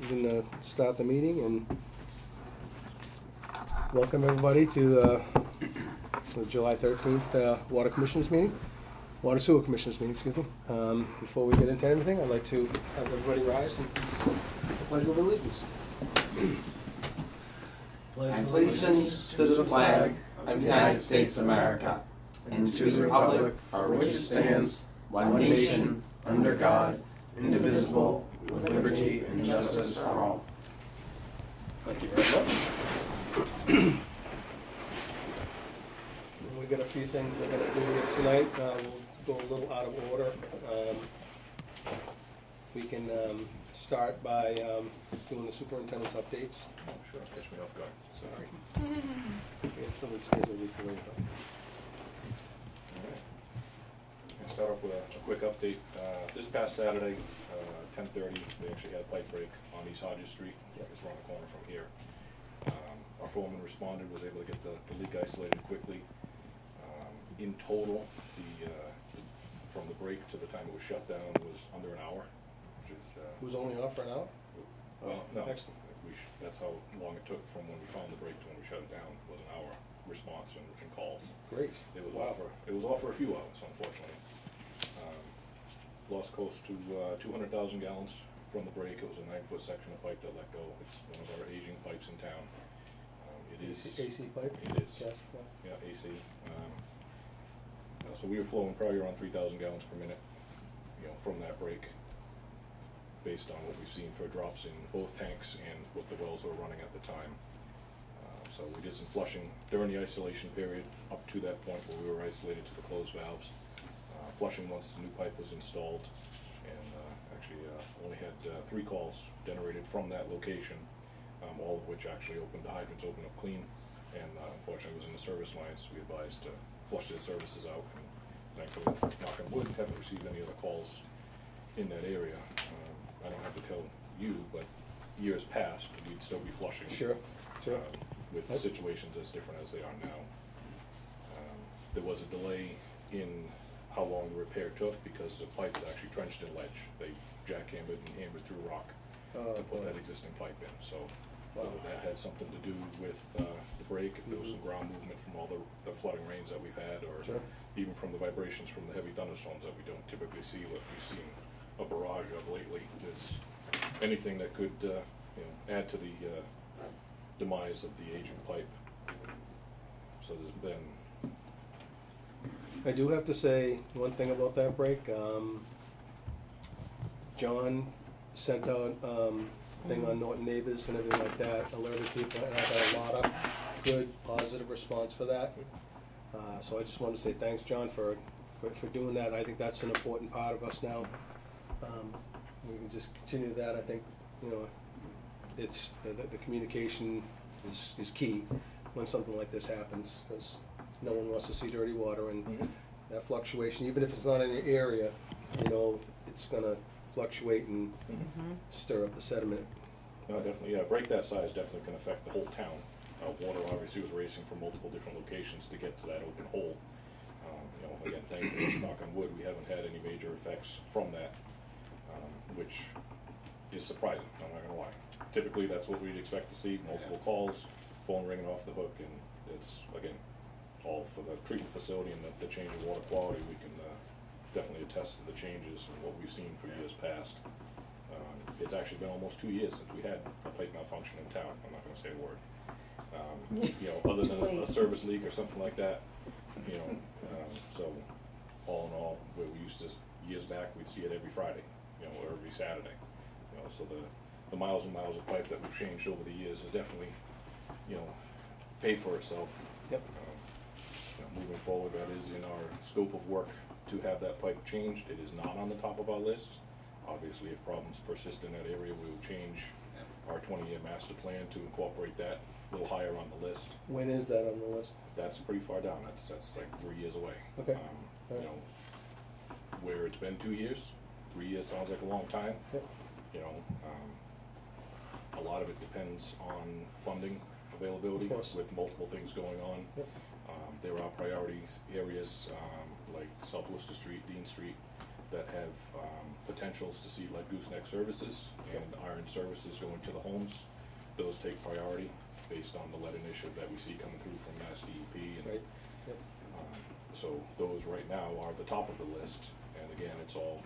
we're gonna start the meeting and welcome everybody to the July thirteenth uh, Water Commissioners meeting, Water Sewer Commissioners meeting, excuse me. Um, Before we get into anything, I'd like to have everybody rise and pledge of allegiance. Pledge allegiance to the flag of the United States of America and to the republic for which it stands, one nation, under God, indivisible, with liberty and justice for all. Thank you very much. We've got a few things we're gonna do here tonight. Uh, We'll go a little out of order. Um, We can um, start by um, doing the superintendent's updates. Sure, catch me off guard. Sorry. We had someone scheduled before you, but- Alright. I'll start off with a, a quick update. Uh, this past Saturday, uh, ten thirty, they actually had a pipe break on East Hodges Street, Yep. just around the corner from here. Um, our foreman responded, was able to get the, the leak isolated quickly. Um, in total, the, uh, from the break to the time it was shut down was under an hour, which is, uh. It was only off for an hour? Well, no, Excellent. we sh that's how long it took from when we found the break to when we shut it down, was an hour response and, and calls. Great. It was off for, it was off for a few hours, unfortunately. Lost close to, uh, two hundred thousand gallons from the break, it was a nine-foot section of pipe that let go, it's one of our aging pipes in town. Um, It is. AC pipe? It is. Pipe? Yeah, AC. Um, uh, So we were flowing probably around three thousand gallons per minute, you know, from that break, based on what we've seen for drops in both tanks and what the wells were running at the time. Uh, So we did some flushing during the isolation period, up to that point where we were isolated to the closed valves. Uh, Flushing once the new pipe was installed, and uh, actually uh, only had uh, three calls generated from that location, um, all of which actually opened, the hydrants opened up clean, and uh, unfortunately was in the service lines. We advised to flush the services out, and thankfully, knock on wood, haven't received any other calls in that area. Um, I don't have to tell you, but years past, we'd still be flushing. Sure, sure. um, With situations as different as they are now. Um, There was a delay in how long the repair took because the pipe was actually trenched in ledge. They jackhammered and hammered through rock Oh, to put that existing pipe in, so whether that had something to do with uh, the break, if there was some Mhm. ground movement from all the the flooding rains that we've had, or Sure. even from the vibrations from the heavy thunderstorms that we don't typically see, what we've seen a barrage of lately, is anything that could, uh, you know, add to the uh, demise of the aging pipe. So there's been, I do have to say one thing about that break. Um, John sent out um, thing on Norton Neighbors and everything like that, alerted people, and I got a lot of good, positive response for that. Uh, so I just wanted to say thanks, John, for, for, for doing that. I think that's an important part of us now. Um, we can just continue that. I think, you know, it's, the, the communication is, is key when something like this happens, because no one wants to see dirty water, and Mhm. that fluctuation, even if it's not in your area, you know, it's gonna fluctuate and stir up the sediment. no, definitely, yeah, a break that size definitely can affect the whole town. Uh, Water obviously was racing from multiple different locations to get to that open hole. Um, You know, again, thankfully, knock on wood, we haven't had any major effects from that, um, which is surprising, I'm not gonna lie. Typically, that's what we'd expect to see, multiple calls, phone ringing off the hook, and it's, again, all for the treatment facility and the, the change in water quality, we can, uh, definitely attest to the changes and what we've seen for years past. Um, It's actually been almost two years since we had a pipe malfunction in town, I'm not gonna say a word. Um, You know, other than a- a service leak or something like that, you know, um, so, all in all, where we used to, years back, we'd see it every Friday, you know, or every Saturday. You know, so the, the miles and miles of pipe that we've changed over the years has definitely, you know, paid for itself. Yep. Um, you know, Moving forward, that is in our scope of work to have that pipe changed. It is not on the top of our list. Obviously, if problems persist in that area, we will change our twenty-year master plan to incorporate that a little higher on the list. When is that on the list? That's pretty far down. That's, that's like three years away. Okay. Um, You know, where it's been two years, three years sounds like a long time. Yep. You know, um, a lot of it depends on funding availability with multiple things going on. Yep. There are priorities, areas, um, like South Worcester Street, Dean Street, that have, um, potentials to see lead gooseneck services and iron services going to the homes. Those take priority based on the lead initiative that we see coming through from Mass DEP and Right, yep. um, So those right now are the top of the list, and again, it's all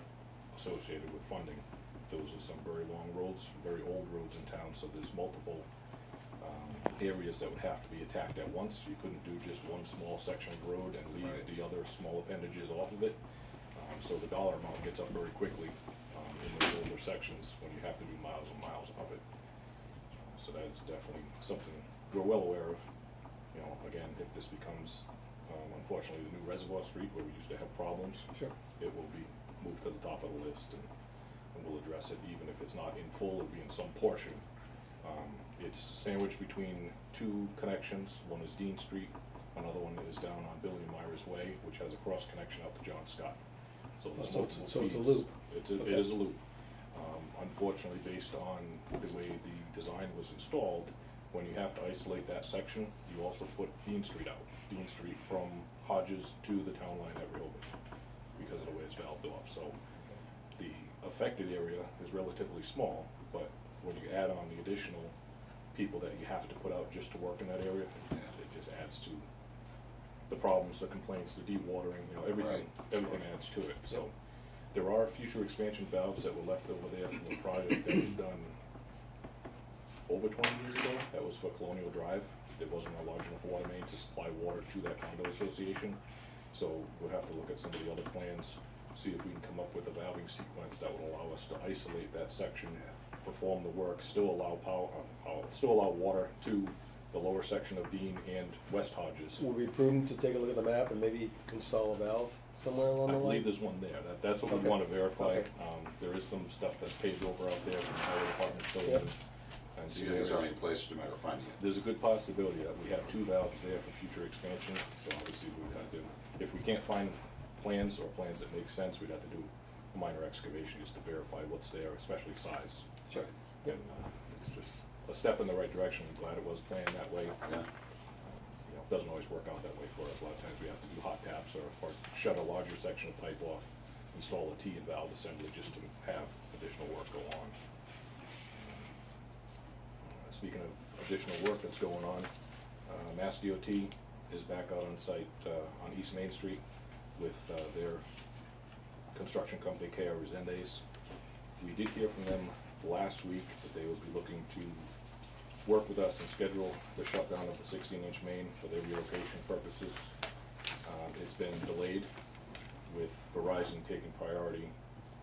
associated with funding. Those are some very long roads, very old roads in town, so there's multiple areas that would have to be attacked at once. You couldn't do just one small section of road and leave Right. the other small appendages off of it. Um, So the dollar amount gets up very quickly um, in those older sections when you have to do miles and miles of it. So that's definitely something we're well aware of. You know, again, if this becomes, um, unfortunately, the new Reservoir Street where we used to have problems, Sure. it will be moved to the top of the list and, and we'll address it, even if it's not in full, it'll be in some portion. Um, it's sandwiched between two connections, one is Dean Street, another one is down on Billy and Myra's Way, which has a cross connection out to John Scott. So there's So it's- multiple so it's a feeds. loop. It's a, it Okay. is a loop. Um, unfortunately, based on the way the design was installed, when you have to isolate that section, you also put Dean Street out. Dean Street from Hodges to the town line at Rehoboth, because of the way it's valved off, so the affected area is relatively small, but when you add on the additional people that you have to put out just to work in that area, it just adds to the problems, the complaints, the dewatering, you know, everything, Right. everything adds to it, so. There are future expansion valves that were left over there from the project that was done over twenty years ago, that was for Colonial Drive. There wasn't a large enough water main to supply water to that condo association. So we'll have to look at some of the other plans, see if we can come up with a valving sequence that would allow us to isolate that section, perform the work, still allow power, uh, power, still allow water to the lower section of Dean and West Hodges. Would it be prudent to take a look at the map and maybe install a valve somewhere along I the line? I believe there's one there, that, that's what we Okay. wanna verify. Okay. Um, there is some stuff that's paved over out there from the highway department, so. Yep. and So you think there's only places to matter of finding it? There's a good possibility that we have two valves there for future expansion, so obviously we'd have to, if we can't find plans or plans that make sense, we'd have to do a minor excavation just to verify what's there, especially size. Sure. And, uh, it's just a step in the right direction, I'm glad it was planned that way. Yeah. You know, it doesn't always work out that way for us, a lot of times we have to do hot taps or, or shut a larger section of pipe off, install a T and valve assembly just to have additional work go on. Uh, Speaking of additional work that's going on, uh, Mass DOT is back out on site, uh, on East Main Street with, uh, their construction company, KR Resendes. We did hear from them last week that they would be looking to work with us and schedule the shutdown of the sixteen inch main for their relocation purposes. Um, it's been delayed with Verizon taking priority,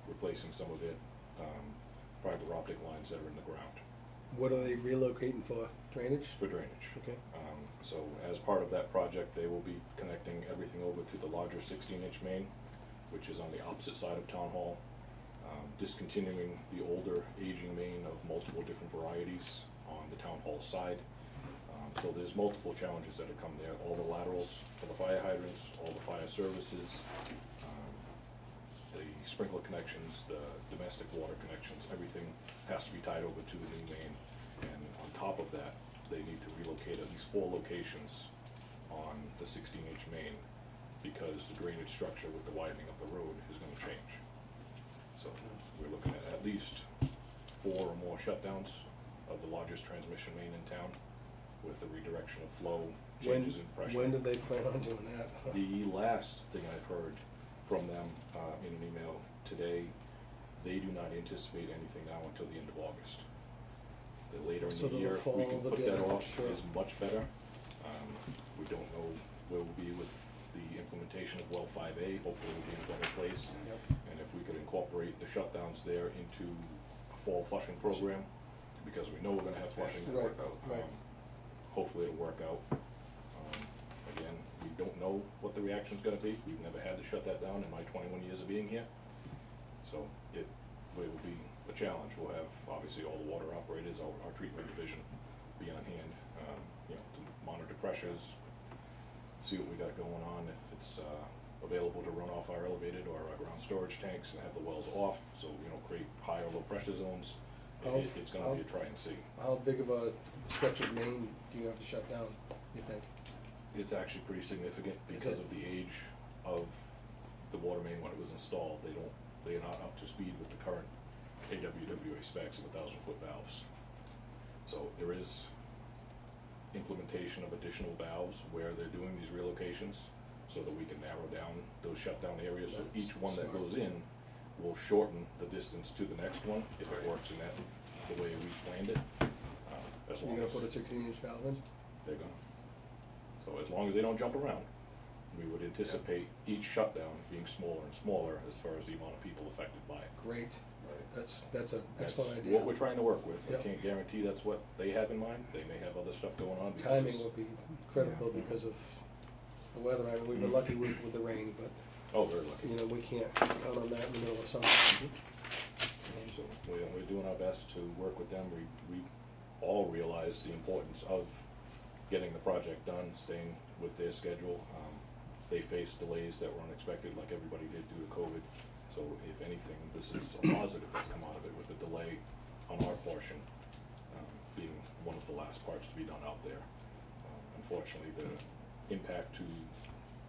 replacing some of it, um, fiber optic lines that are in the ground What are they relocating for? Drainage? for drainage. Okay. Um, so as part of that project, they will be connecting everything over to the larger sixteen inch main, which is on the opposite side of Town Hall. Um, discontinuing the older aging main of multiple different varieties on the Town Hall side. Um, so there's multiple challenges that have come there, all the laterals for the fire hydrants, all the fire services, um, the sprinkler connections, the domestic water connections, everything has to be tied over to the new main. And on top of that, they need to relocate at least four locations on the sixteen inch main because the drainage structure with the widening of the road is gonna change. So we're looking at at least four or more shutdowns of the largest transmission main in town with the redirection of flow, changes in pressure. when did they plan on doing that? The last thing I've heard from them, uh, in an email today, they do not anticipate anything now until the end of August. The later in So the the year, fall we can the put that off sure. is much better. Um, we don't know where we'll be with the implementation of well five A, hopefully we'll be in a better place. Yep. And if we could incorporate the shutdowns there into a fall flushing program, because we know we're gonna have flushing. Right, right. um, Hopefully it'll work out. Um, Again, we don't know what the reaction's gonna be, we've never had to shut that down in my twenty-one years of being here. So it, it will be a challenge, we'll have obviously all the water operators, our, our treatment division be on hand, um, you know, to monitor pressures, see what we got going on, if it's, uh, available to run off our elevated or our ground storage tanks and have the wells off, so, you know, create high or low pressure zones. It- How- it's gonna be a try and see. How big of a stretch of main do you have to shut down, you think? It's actually pretty significant Is because it? of the age of the water main when it was installed. They don't they are not up to speed with the current AWWA specs of a thousand foot valves. So there is implementation of additional valves where they're doing these relocations, so that we can narrow down those shutdown areas, so each one that goes in will shorten the distance to the next one, if it works in that, the way we planned it. Um, As You long gonna as put a sixteen inch valve in? they're gonna. So as long as they don't jump around, we would anticipate each shutdown being smaller and smaller as far as the amount of people affected by it. Great, that's, that's an That's excellent idea. what we're trying to work with. I Yep. can't guarantee that's what they have in mind. They may have other stuff going on. because Timing it's- will be critical because of the weather, I mean, we were lucky with, with the rain, but, Oh, very lucky. you know, we can't count on that in the middle of summer. So we're, we're doing our best to work with them. We, we all realize the importance of getting the project done, staying with their schedule. Um, They faced delays that were unexpected, like everybody did due to COVID. So if anything, this is a positive that's come out of it with the delay on our portion, um, being one of the last parts to be done out there. Um, Unfortunately, the impact to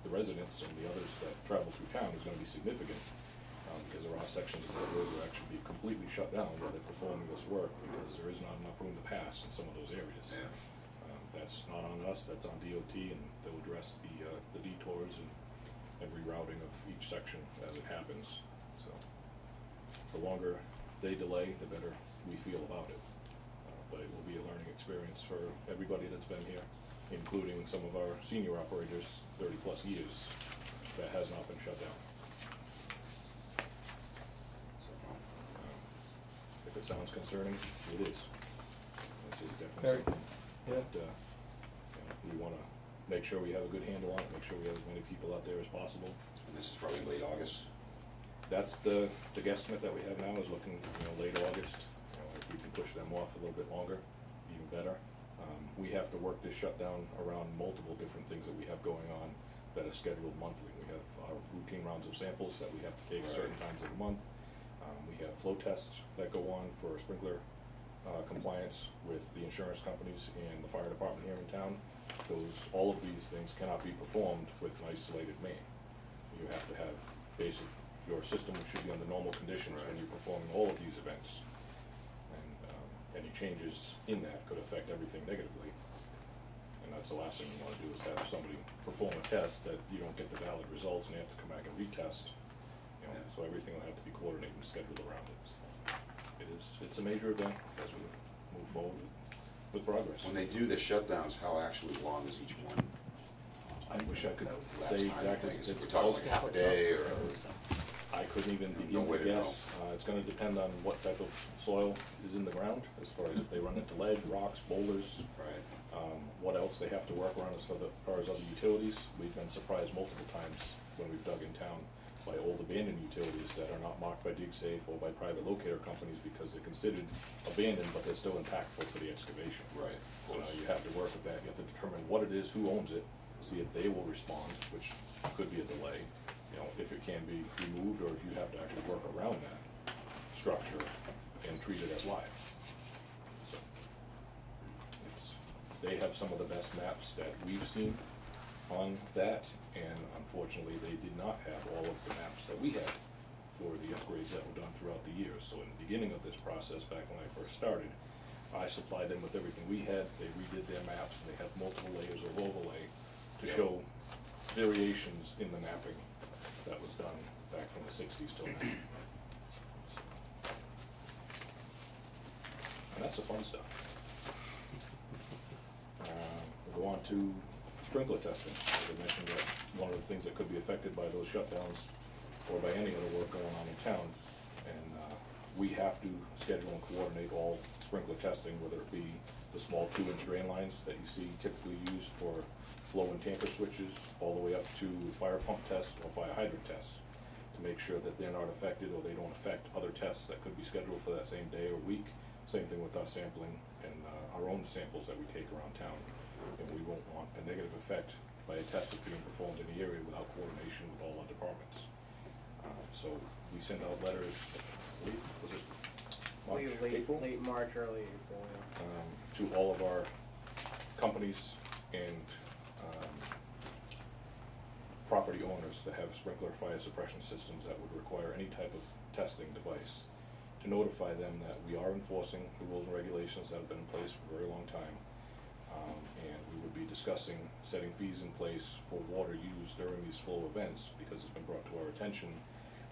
the residents and the others that travel through town is gonna be significant um, because there are sections of the road that actually be completely shut down while they're performing this work, because there is not enough room to pass in some of those areas. Yeah. Um, That's not on us, that's on DOT, and they'll address the, uh, the detours and, and rerouting of each section as it happens, so. The longer they delay, the better we feel about it. Uh, But it will be a learning experience for everybody that's been here, including some of our senior operators, thirty-plus years, that has not been shut down. So, um, If it sounds concerning, it is. This is Very, definitely something yeah. that, uh, you know, we wanna make sure we have a good handle on it, make sure we have as many people out there as possible. And this is probably late August. That's the, the guesstimate that we have now is looking, you know, late August. You know, if we can push them off a little bit longer, even better. We have to work this shutdown around multiple different things that we have going on that are scheduled monthly. We have our routine rounds of samples that we have to take certain times of the month. Um, we have flow tests that go on for sprinkler, uh, compliance with the insurance companies and the fire department here in town. Those, all of these things cannot be performed with an isolated main. You have to have basic, your system should be under normal conditions when you're performing all of these events. And, any changes in that could affect everything negatively. And that's the last thing you wanna do is have somebody perform a test that you don't get the valid results and you have to come back and retest. You know, Yeah. so everything will have to be coordinated and scheduled around it. So It is, it's a major event as we move forward with progress. When they do the shutdowns, how actually long is each one? I wish I could say exactly, things, it's We're talking like half a day or? I couldn't even begin way to to guess. Uh, it's gonna depend on what type of soil is in the ground, as far as if they run into ledge, rocks, boulders, Right. um, what else they have to work around as far the- far as other utilities. We've been surprised multiple times when we've dug in town by old abandoned utilities that are not marked by DigSafe or by private locator companies because they're considered abandoned, but they're still impactful for the excavation. Right, Uh, course. you have to work with that, you have to determine what it is, who owns it, see if they will respond, which could be a delay. You know, if it be removed, or if you have to actually work around that structure and treat it as live. So, It's, they have some of the best maps that we've seen on that, and unfortunately, they did not have all of the maps that we had for the upgrades that were done throughout the years. So in the beginning of this process, back when I first started, I supplied them with everything we had, they redid their maps, and they have multiple layers of overlay to show variations in the mapping that was done back from the sixties till now. And that's the fun stuff. Uh, We'll go on to sprinkler testing. As I mentioned, that one of the things that could be affected by those shutdowns or by any other work going on in town. And uh, we have to schedule and coordinate all sprinkler testing, whether it be the small two-inch drain lines that you see typically used for flow and tamper switches, all the way up to fire pump tests or fire hydrant tests, to make sure that they're not affected or they don't affect other tests that could be scheduled for that same day or week. Same thing with our sampling and uh, our own samples that we take around town. And we won't want a negative effect by a test that's being performed in the area without coordination with all our departments. Uh, So we send out letters, was it March, Late, April? late March, early April, yeah. um, to all of our companies and, um, property owners that have sprinkler fire suppression systems that would require any type of testing device, to notify them that we are enforcing the rules and regulations that have been in place for a very long time. Um, and we would be discussing setting fees in place for water used during these flow events, because it's been brought to our attention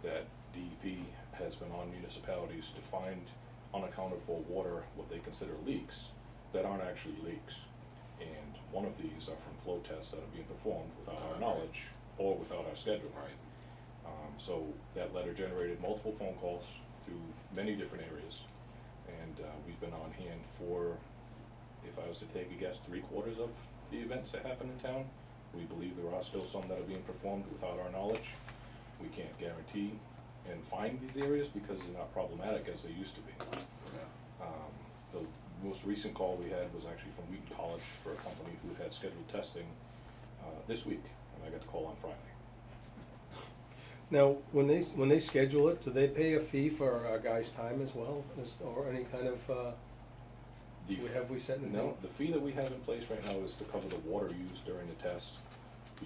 that DEP has been on municipalities to find unaccounted for water, what they consider leaks, that aren't actually leaks. And one of these are from flow tests that are being performed without our knowledge or without our schedule. Right. Um, so that letter generated multiple phone calls to many different areas. And, uh, we've been on hand for, if I was to take a guess, three quarters of the events that happen in town. We believe there are still some that are being performed without our knowledge. We can't guarantee and find these areas because they're not problematic as they used to be. Yeah. Um, the most recent call we had was actually from Wheaton College for a company who had scheduled testing, uh, this week, and I got the call on Friday. Now, when they, when they schedule it, do they pay a fee for a guys' time as well, Is- or any kind of, uh, The we- have we set anything? No, the fee that we have in place right now is to cover the water used during the test,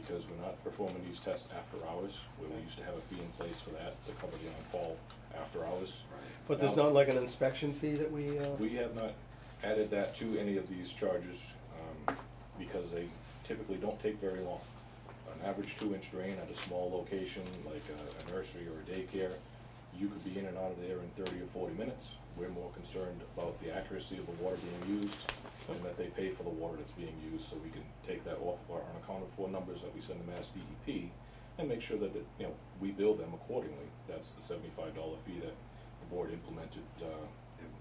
because we're not performing these tests after hours, where we used to have a fee in place for that, to cover the on-call after hours. Right. But there's not like an inspection fee that we, uh? We have not added that to any of these charges, um, because they typically don't take very long. An average two-inch drain at a small location, like a a nursery or a daycare, you could be in and out of there in thirty or forty minutes. We're more concerned about the accuracy of the water being used, and that they pay for the water that's being used, so we can take that off of our unaccounted for numbers that we send to Mass DEP, and make sure that, it- you know, we bill them accordingly. That's the seventy-five dollar fee that the board implemented, uh,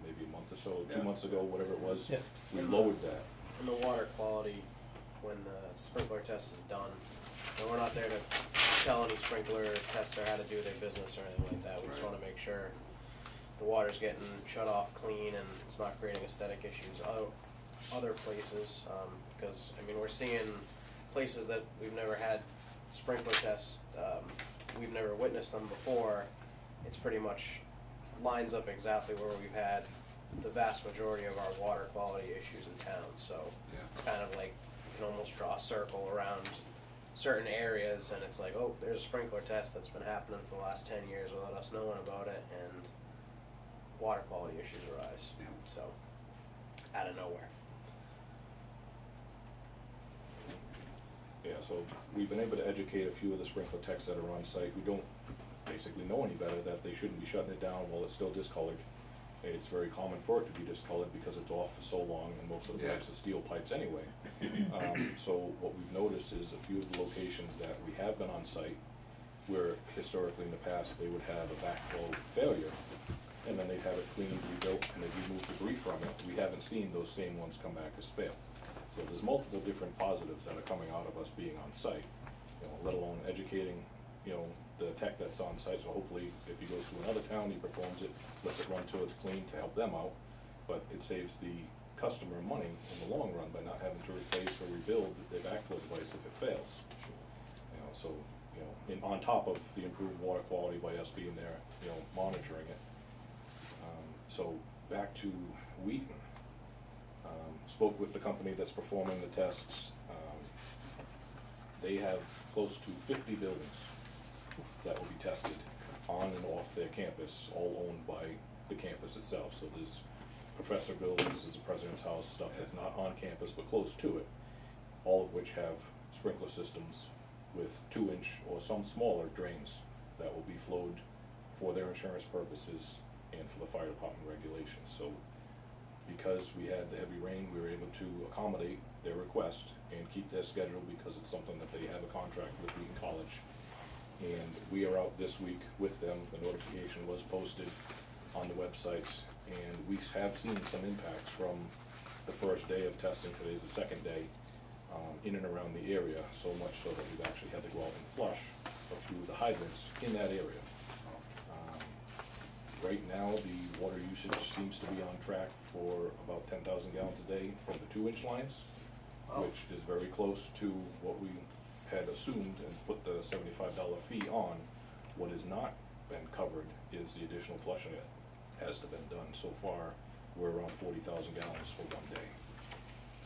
maybe a month or so, two Yeah. months ago, whatever it was. Yeah. We lowered that. And the water quality, when the sprinkler test is done, and we're not there to tell any sprinkler tester how to do their business or anything like that. We just Right. wanna make sure the water's getting shut off clean and it's not creating aesthetic issues other, other places. Um, because, I mean, we're seeing places that we've never had sprinkler tests, um, we've never witnessed them before. It's pretty much lines up exactly where we've had the vast majority of our water quality issues in town, so. Yeah. It's kind of like, you can almost draw a circle around certain areas and it's like, oh, there's a sprinkler test that's been happening for the last ten years without us knowing about it and water quality issues arise, Yeah. so, out of nowhere. Yeah, so we've been able to educate a few of the sprinkler techs that are on site who don't basically know any better, that they shouldn't be shutting it down while it's still discolored. It's very common for it to be discolored because it's off for so long and most of the Yeah. pipes are steel pipes anyway. Um, so what we've noticed is a few of the locations that we have been on site, where historically in the past, they would have a backflow failure, and then they'd have it cleaned, rebuilt, and they'd remove debris from it. We haven't seen those same ones come back as fail. So there's multiple different positives that are coming out of us being on site, you know, let alone educating, you know, the tech that's on site. So hopefully, if he goes to another town, he performs it, lets it run till it's clean to help them out. But it saves the customer money in the long run by not having to replace or rebuild their backflow device if it fails. You know, so, you know, in, on top of the improved water quality by us being there, you know, monitoring it. So, back to Wheaton. Um, Spoke with the company that's performing the tests. Um, They have close to fifty buildings that will be tested on and off their campus, all owned by the campus itself. So there's professor buildings, there's a president's house, stuff that's not on campus but close to it, all of which have sprinkler systems with two-inch or some smaller drains that will be flowed for their insurance purposes and for the fire department regulations. So because we had the heavy rain, we were able to accommodate their request and keep their schedule because it's something that they have a contract with Wheaton College. And we are out this week with them, the notification was posted on the websites, and we have seen some impacts from the first day of testing, today's the second day, um, in and around the area, so much so that we've actually had to go out and flush a few of the hydrants in that area. Right now, the water usage seems to be on track for about ten thousand gallons a day from the two-inch lines, Wow. which is very close to what we had assumed and put the seventy-five dollar fee on. What has not been covered is the additional flushing that has to been done. So far, we're around forty thousand gallons for one day.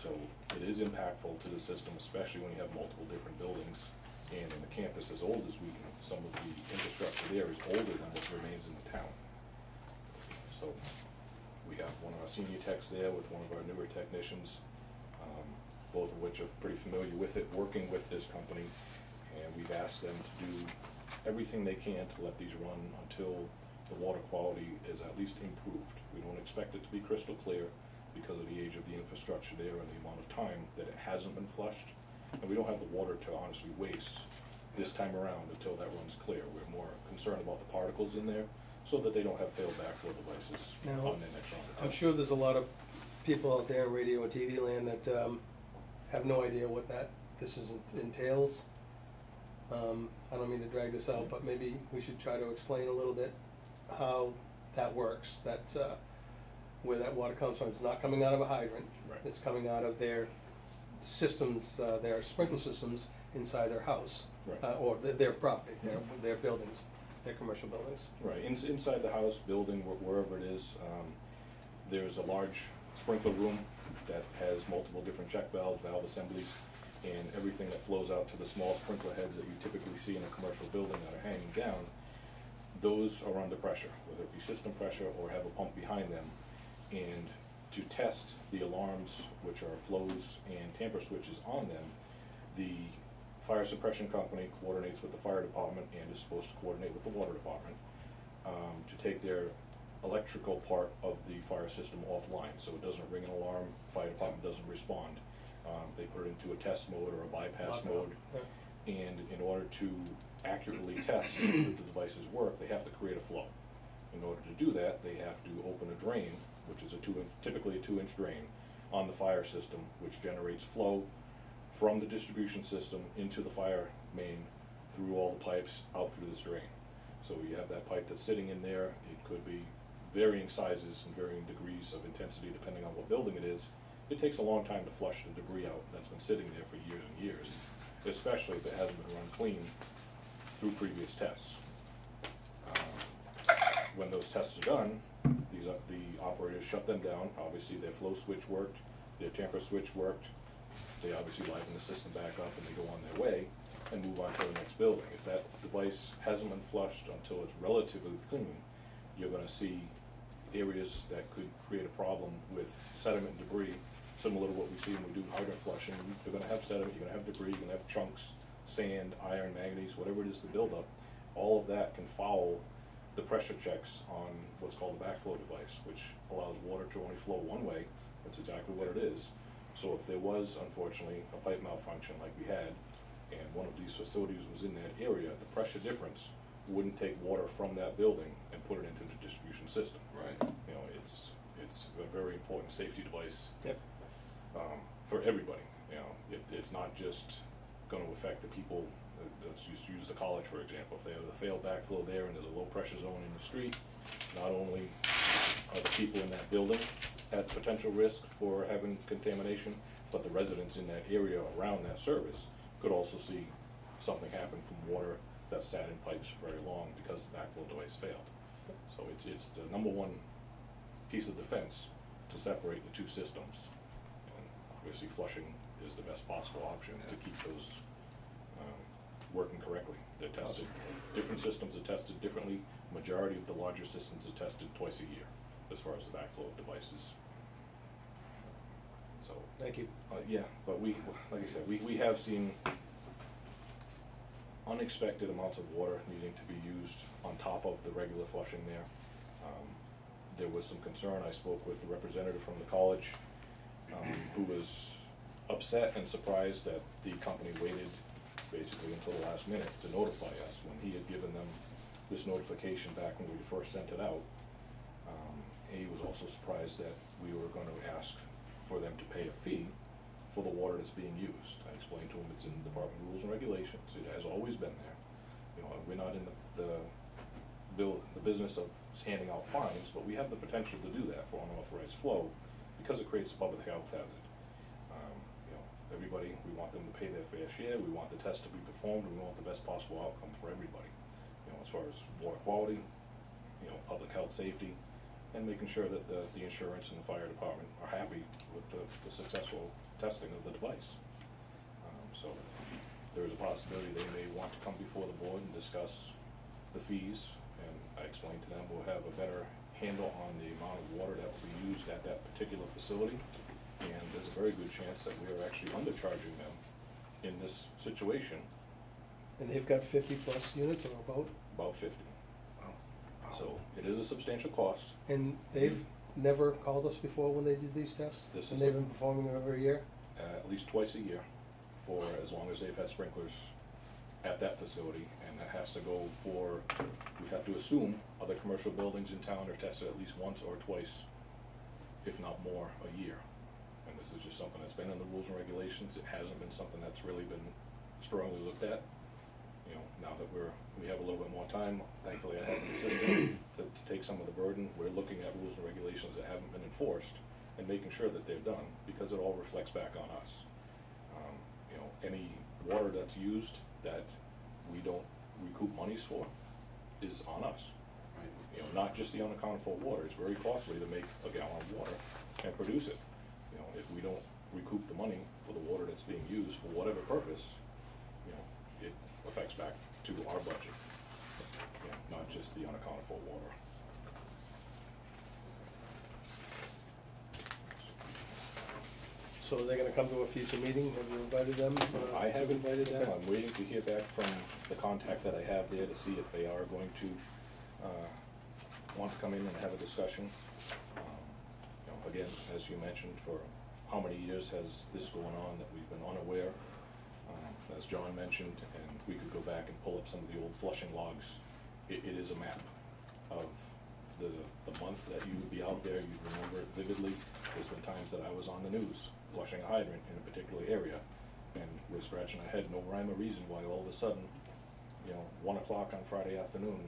So it is impactful to the system, especially when you have multiple different buildings And in the campus as old as we, some of the infrastructure there is older than what remains in the town. So we have one of our senior techs there with one of our newer technicians, um, both of which are pretty familiar with it, working with this company. And we've asked them to do everything they can to let these run until the water quality is at least improved. We don't expect it to be crystal clear because of the age of the infrastructure there and the amount of time that it hasn't been flushed. And we don't have the water to honestly waste this time around until that runs clear. We're more concerned about the particles in there so that they don't have failed backflow devices Now, on their next round I'm sure there's a lot of people out there in radio and TV land that um, have no idea what that, this is entails. Um, I don't mean to drag this out, but maybe we should try to explain a little bit how that works, that, uh, where that water comes from. It's not coming out of a hydrant. Right. It's coming out of their systems, uh, their sprinkler systems inside their house. Right. uh, Or their, their property, their, their buildings, their commercial buildings. Right, ins- inside the house, building, wh- wherever it is, um, there's a large sprinkler room that has multiple different check valves, valve assemblies, and everything that flows out to the small sprinkler heads that you typically see in a commercial building that are hanging down, those are under pressure, whether it be system pressure or have a pump behind them. And to test the alarms, which are flows and tamper switches on them, the fire suppression company coordinates with the fire department and is supposed to coordinate with the water department um, to take their electrical part of the fire system offline, so it doesn't ring an alarm, fire department doesn't respond. Um, They put it into a test mode or a bypass mode. And in order to accurately test that the devices work, they have to create a flow. In order to do that, they have to open a drain, which is a two, typically a two-inch drain, on the fire system, which generates flow from the distribution system into the fire main, through all the pipes, out through this drain. So you have that pipe that's sitting in there, it could be varying sizes and varying degrees of intensity depending on what building it is. It takes a long time to flush the debris out that's been sitting there for years and years, especially if it hasn't been run clean through previous tests. Um, When those tests are done, these, are- the operators shut them down, obviously their flow switch worked, their tamper switch worked, they obviously liven the system back up and they go on their way and move on to the next building. If that device hasn't been flushed until it's relatively clean, you're gonna see areas that could create a problem with sediment and debris, similar to what we see when we do hydrant flushing. You're gonna have sediment, you're gonna have debris, you're gonna have chunks, sand, iron, manganese, whatever it is, the buildup. All of that can foul the pressure checks on what's called a backflow device, which allows water to only flow one way. That's exactly what it is. So if there was unfortunately a pipe malfunction like we had, and one of these facilities was in that area, the pressure difference wouldn't take water from that building and put it into the distribution system. Right. You know, it's, it's a very important safety device Yep. um, for everybody, you know, it, it's not just gonna affect the people, uh, let's use, use the college, for example, if they have a failed backflow there and there's a low pressure zone in the street, not only are the people in that building at potential risk for having contamination, but the residents in that area around that service could also see something happen from water that sat in pipes for very long because the backflow device failed. So it's, it's the number one piece of defense to separate the two systems. And obviously flushing is the best possible option to keep those, um, working correctly. They're tested, different systems are tested differently. Majority of the larger systems are tested twice a year as far as the backflow of devices. So, Thank you. uh, yeah, but we, like I said, we, we have seen unexpected amounts of water needing to be used on top of the regular flushing there. Um, There was some concern, I spoke with the representative from the college, um, who was upset and surprised that the company waited basically until the last minute to notify us, when he had given them this notification back when we first sent it out. Um, He was also surprised that we were gonna ask for them to pay a fee for the water that's being used. I explained to him it's in the department rules and regulations, it has always been there. You know, we're not in the, the bill, the business of handing out fines, but we have the potential to do that for unauthorized flow because it creates a public health hazard. Um, You know, everybody, we want them to pay their fair share, we want the test to be performed, we want the best possible outcome for everybody. As far as water quality, you know, public health, safety, and making sure that the, the insurance and the fire department are happy with the, the successful testing of the device. Um, So, there is a possibility they may want to come before the board and discuss the fees. And I explained to them, we'll have a better handle on the amount of water that will be used at that particular facility. And there's a very good chance that we are actually undercharging them in this situation, And they've got fifty plus units or about, about fifty. So it is a substantial cost. and they've never called us before when they did these tests? This is And they've the- been performing them every year? uh, at least twice a year for as long as they've had sprinklers at that facility. And that has to go for, we have to assume other commercial buildings in town are tested at least once or twice, if not more, a year. And this is just something that's been in the rules and regulations. It hasn't been something that's really been strongly looked at. You know, now that we're, we have a little bit more time, thankfully I have an assistant to, to take some of the burden. We're looking at rules and regulations that haven't been enforced and making sure that they're done, because it all reflects back on us. Um, You know, any water that's used that we don't recoup monies for is on us. Right. You know, not just the unaccounted for water, it's very costly to make a gallon of water and produce it. You know, if we don't recoup the money for the water that's being used for whatever purpose, you know, it affects back to our budget. Know, not just the unaccounted for water. So they're they gonna come to a future meeting? Have you invited them? uh, I have invited them, I'm waiting to hear back from the contact that I have there to see if they are going to, uh, want to come in and have a discussion. Um, You know, again, as you mentioned, for how many years has this gone on that we've been unaware? Um, As John mentioned, we could go back and pull up some of the old flushing logs, it, it is a map of the, the month that you would be out there, you'd remember it vividly. There's been times that I was on the news flushing a hydrant in a particular area, and we're scratching our head, no rhyme or reason why all of a sudden, you know, one o'clock on Friday afternoon,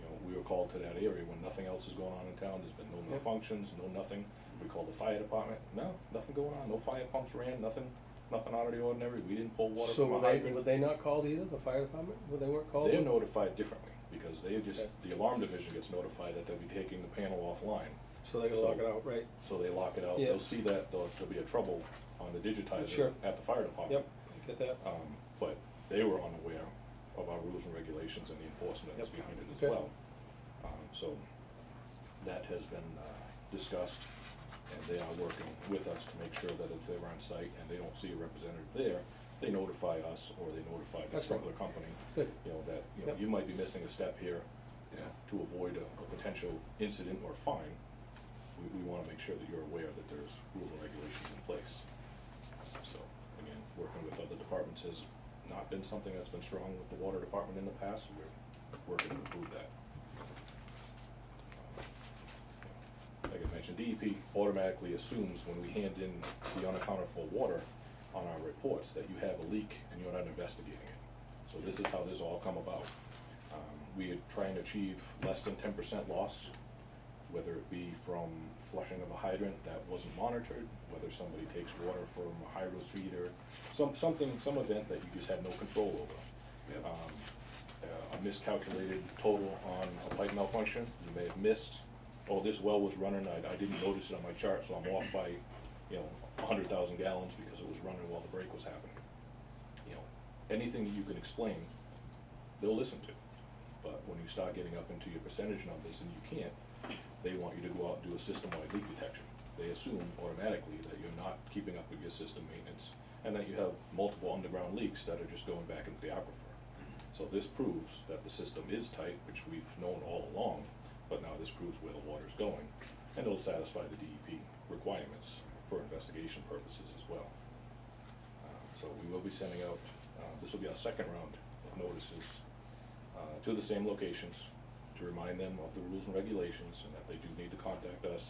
you know, we were called to that area when nothing else is going on in town, there's been no malfunctions, no nothing. We called the fire department, no, nothing going on, no fire pumps ran, nothing, nothing out of the ordinary, we didn't pull water So from a were they, hydrant. were they not called either, the fire department? Were they weren't called? They're notified differently, because they just, Okay. the alarm division gets notified that they'll be taking the panel offline. So they're gonna lock it out, right? So they lock it out, Yeah. they'll see that, there'll, there'll be a trouble on the digitizer Sure. at the fire department. Yep, get that. Um, but they were unaware of our rules and regulations and the enforcement that's Yep. behind it as Okay. well. Um, so that has been, uh, discussed, and they are working with us to make sure that if they're on site and they don't see a representative there, they notify us or they notify the Excellent. sprinkler company. Good. You know, that, you know, Yep. you might be missing a step here, you know, to avoid a, a potential incident or fine. We, we wanna make sure that you're aware that there's rules and regulations in place. So, again, working with other departments has not been something that's been strong with the water department in the past, we're working to improve that. Like I mentioned, DEP automatically assumes when we hand in the unaccounted for water on our reports that you have a leak and you're not investigating it. So this is how this all come about. Um, we are trying to achieve less than ten percent loss, whether it be from flushing of a hydrant that wasn't monitored, whether somebody takes water from a hydro street or some, something, some event that you just had no control over. Yep. Um, uh, a miscalculated total on a pipe malfunction, you may have missed, oh, this well was running, I, I didn't notice it on my chart, so I'm off by, you know, hundred thousand gallons because it was running while the break was happening. You know, anything that you can explain, they'll listen to. But when you start getting up into your percentage numbers and you can't, they want you to go out and do a system-wide leak detection. They assume automatically that you're not keeping up with your system maintenance and that you have multiple underground leaks that are just going back into the aquifer. So this proves that the system is tight, which we've known all along, but now this proves where the water is going. And it'll satisfy the DEP requirements for investigation purposes as well. Um, So we will be sending out, uh, this will be our second round of notices uh, to the same locations to remind them of the rules and regulations and that they do need to contact us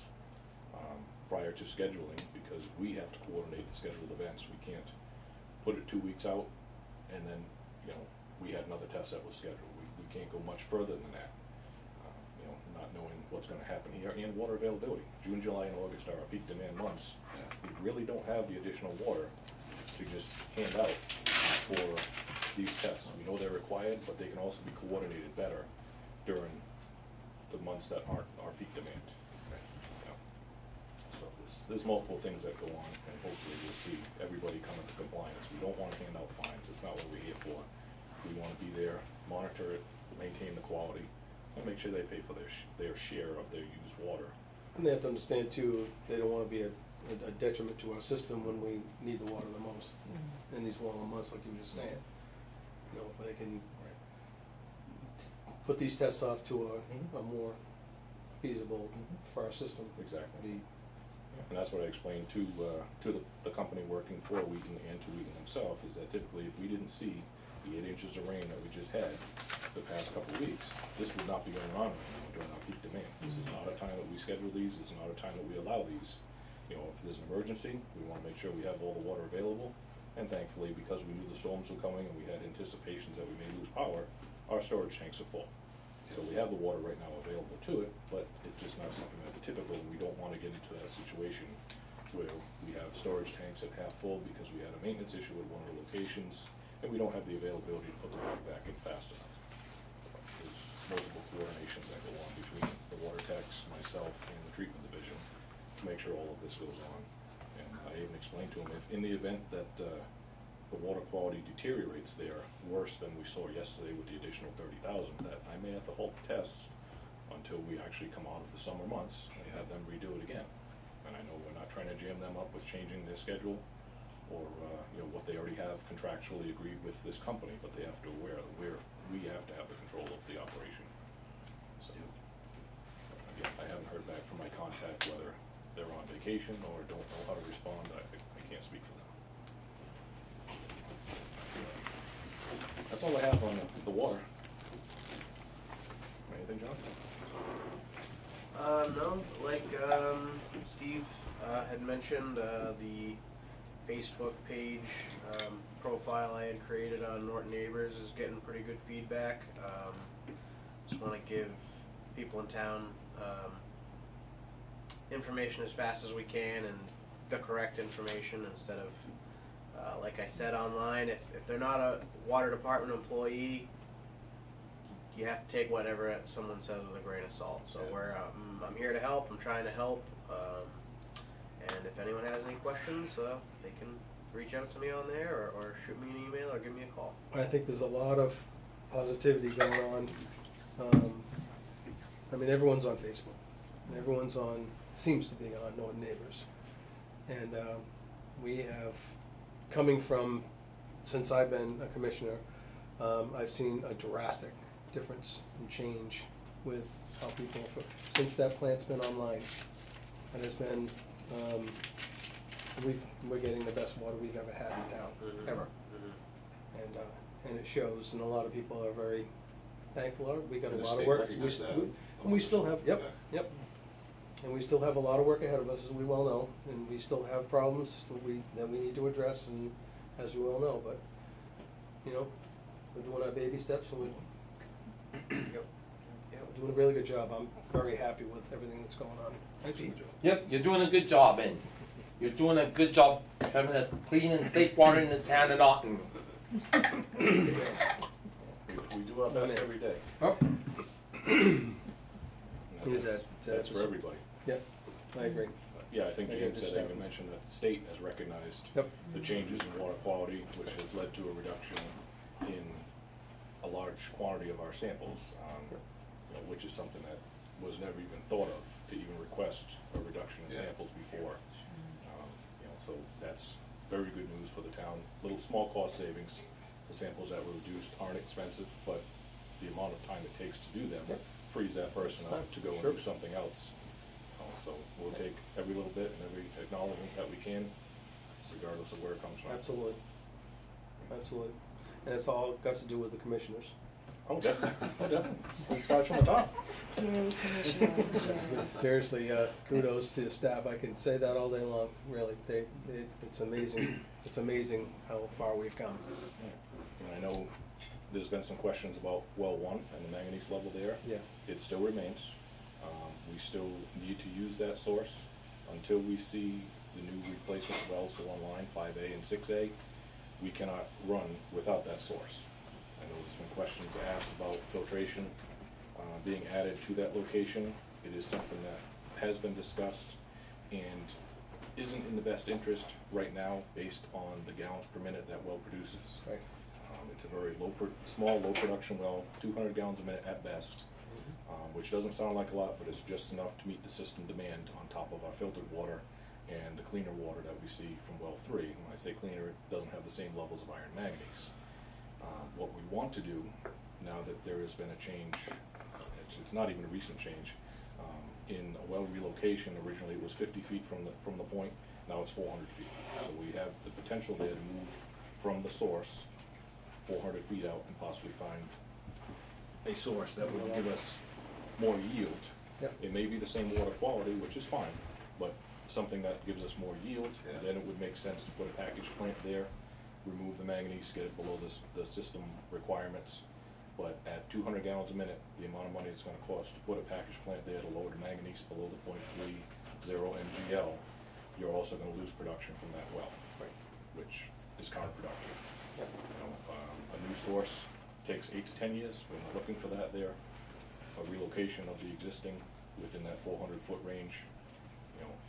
um, prior to scheduling because we have to coordinate the scheduled events. We can't put it two weeks out and then, you know, we had another test that was scheduled. We, we can't go much further than that. Not knowing what's gonna happen here and water availability. June, July, and August are our peak demand months. We really don't have the additional water to just hand out for these tests. We know they're required, but they can also be coordinated better during the months that aren't our peak demand. Know, So this, there's multiple things that go on, and hopefully we'll see everybody come into compliance. We don't wanna hand out fines, it's not what we're here for. We wanna be there, monitor it, maintain the quality, and make sure they pay for their, sh- their share of their used water. And they have to understand too, they don't wanna be a, a detriment to our system when we need the water the most in these warmer months, like you were just saying. You know, if they can t- put these tests off to a, Mhm. a more feasible for our system. Exactly. Be, And that's what I explained to, uh, to the, the company working for Wheaton and to Wheaton himself, is that typically if we didn't see the eight inches of rain that we just had the past couple of weeks, this would not be going on right now during our peak demand. This is not a time that we schedule these, it's not a time that we allow these. You know, if there's an emergency, we wanna make sure we have all the water available, and thankfully, because we knew the storms were coming and we had anticipations that we may lose power, our storage tanks are full. So we have the water right now available to it, but it's just not something that's typical, we don't wanna get into that situation where we have storage tanks at half full because we had a maintenance issue at one of the locations, and we don't have the availability to put the water back in fast enough. There's multiple coordinations that go on between the water techs, myself, and the treatment division to make sure all of this goes on. And I even explained to them, if in the event that, uh, the water quality deteriorates there worse than we saw yesterday with the additional thirty thousand, that I may have to halt the tests until we actually come out of the summer months and have them redo it again. And I know we're not trying to jam them up with changing their schedule or, uh, you know, what they already have contractually agreed with this company, but they have to aware that we're, we have to have the control of the operation. So, again, I haven't heard back from my contact whether they're on vacation or don't know how to respond, I, I can't speak for them. That's all I have on the water. Anything, John? Uh, no, like, um, Steve, uh, had mentioned, uh, the Facebook page, um, profile I had created on Norton Neighbors is getting pretty good feedback. Um, just wanna give people in town, um, information as fast as we can and the correct information instead of, uh, like I said online, if, if they're not a water department employee, you have to take whatever someone says with a grain of salt. So Yeah. we're, um, I'm here to help. I'm trying to help. Um, and if anyone has any questions, uh, they can reach out to me on there, or, or shoot me an email, or give me a call. I think there's a lot of positivity going on. Um, I mean, everyone's on Facebook. Everyone's on, seems to be on Norton Neighbors. And um, we have, coming from, since I've been a commissioner, um, I've seen a drastic difference and change with how people, since that plant's been online. And it's been, um, we've, we're getting the best water we've ever had in town, Mhm. ever. And, uh, and it shows, and a lot of people are very thankful, of it. we got a And the lot of state work. recognized We- that. we- And we still have, yep, Yeah. yep. And we still have a lot of work ahead of us, as we well know, and we still have problems that we, that we need to address, and as you well know, but, you know, we're doing our baby steps, and we're, Yep. Yeah, we're doing a really good job. I'm very happy with everything that's going on. Excellent job. Yep, you're doing a good job, and you're doing a good job having us clean and safe water in the town of Norton. We, we do our best every day. Oh, and Is that's- that- That's for everybody. yep, I agree. Yeah, I think I James had even mentioned that the state has recognized Yep. the changes in water quality, which has led to a reduction in a large quantity of our samples, um, you know, which is something that was never even thought of, to even request a reduction in Yeah. samples before. Um, You know, so that's very good news for the town, little small cost savings. The samples that were reduced aren't expensive, but the amount of time it takes to do them Yep. frees that person up to go and Sure. do something else. Uh, So we'll take every little bit and every acknowledgement that we can, regardless of where it comes from. Absolutely, absolutely. And it's all got to do with the commissioners. Oh, definitely, oh, definitely. It starts from the top. Seriously, uh, kudos to the staff, I can say that all day long, really, they, they, it's amazing, it's amazing how far we've come. And I know there's been some questions about well one and the manganese level there. Yeah. It still remains. Um, we still need to use that source until we see the new replacement wells go online, five A and six A. We cannot run without that source. I know there's been questions asked about filtration, uh, being added to that location. It is something that has been discussed and isn't in the best interest right now based on the gallons per minute that well produces. Right. Um, it's a very low, small, low production well, two hundred gallons a minute at best, um, which doesn't sound like a lot, but it's just enough to meet the system demand on top of our filtered water and the cleaner water that we see from well three. When I say cleaner, it doesn't have the same levels of iron manganese. Um, what we want to do, now that there has been a change, it's, it's not even a recent change, um, in a well relocation, originally it was fifty feet from the, from the point, now it's four hundred feet. So we have the potential there to move from the source four hundred feet out and possibly find a source that would give us more yield. Yep. It may be the same water quality, which is fine, but something that gives us more yield, Yeah. then it would make sense to put a package plant there, remove the manganese, get it below this, the system requirements. But at two hundred gallons a minute, the amount of money it's gonna cost to put a package plant there to lower the manganese below the point three zero MGL, you're also gonna lose production from that well, which is counterproductive. Yep. You know, um, a new source takes eight to ten years, we're not looking for that there. A relocation of the existing within that four hundred foot range, you know,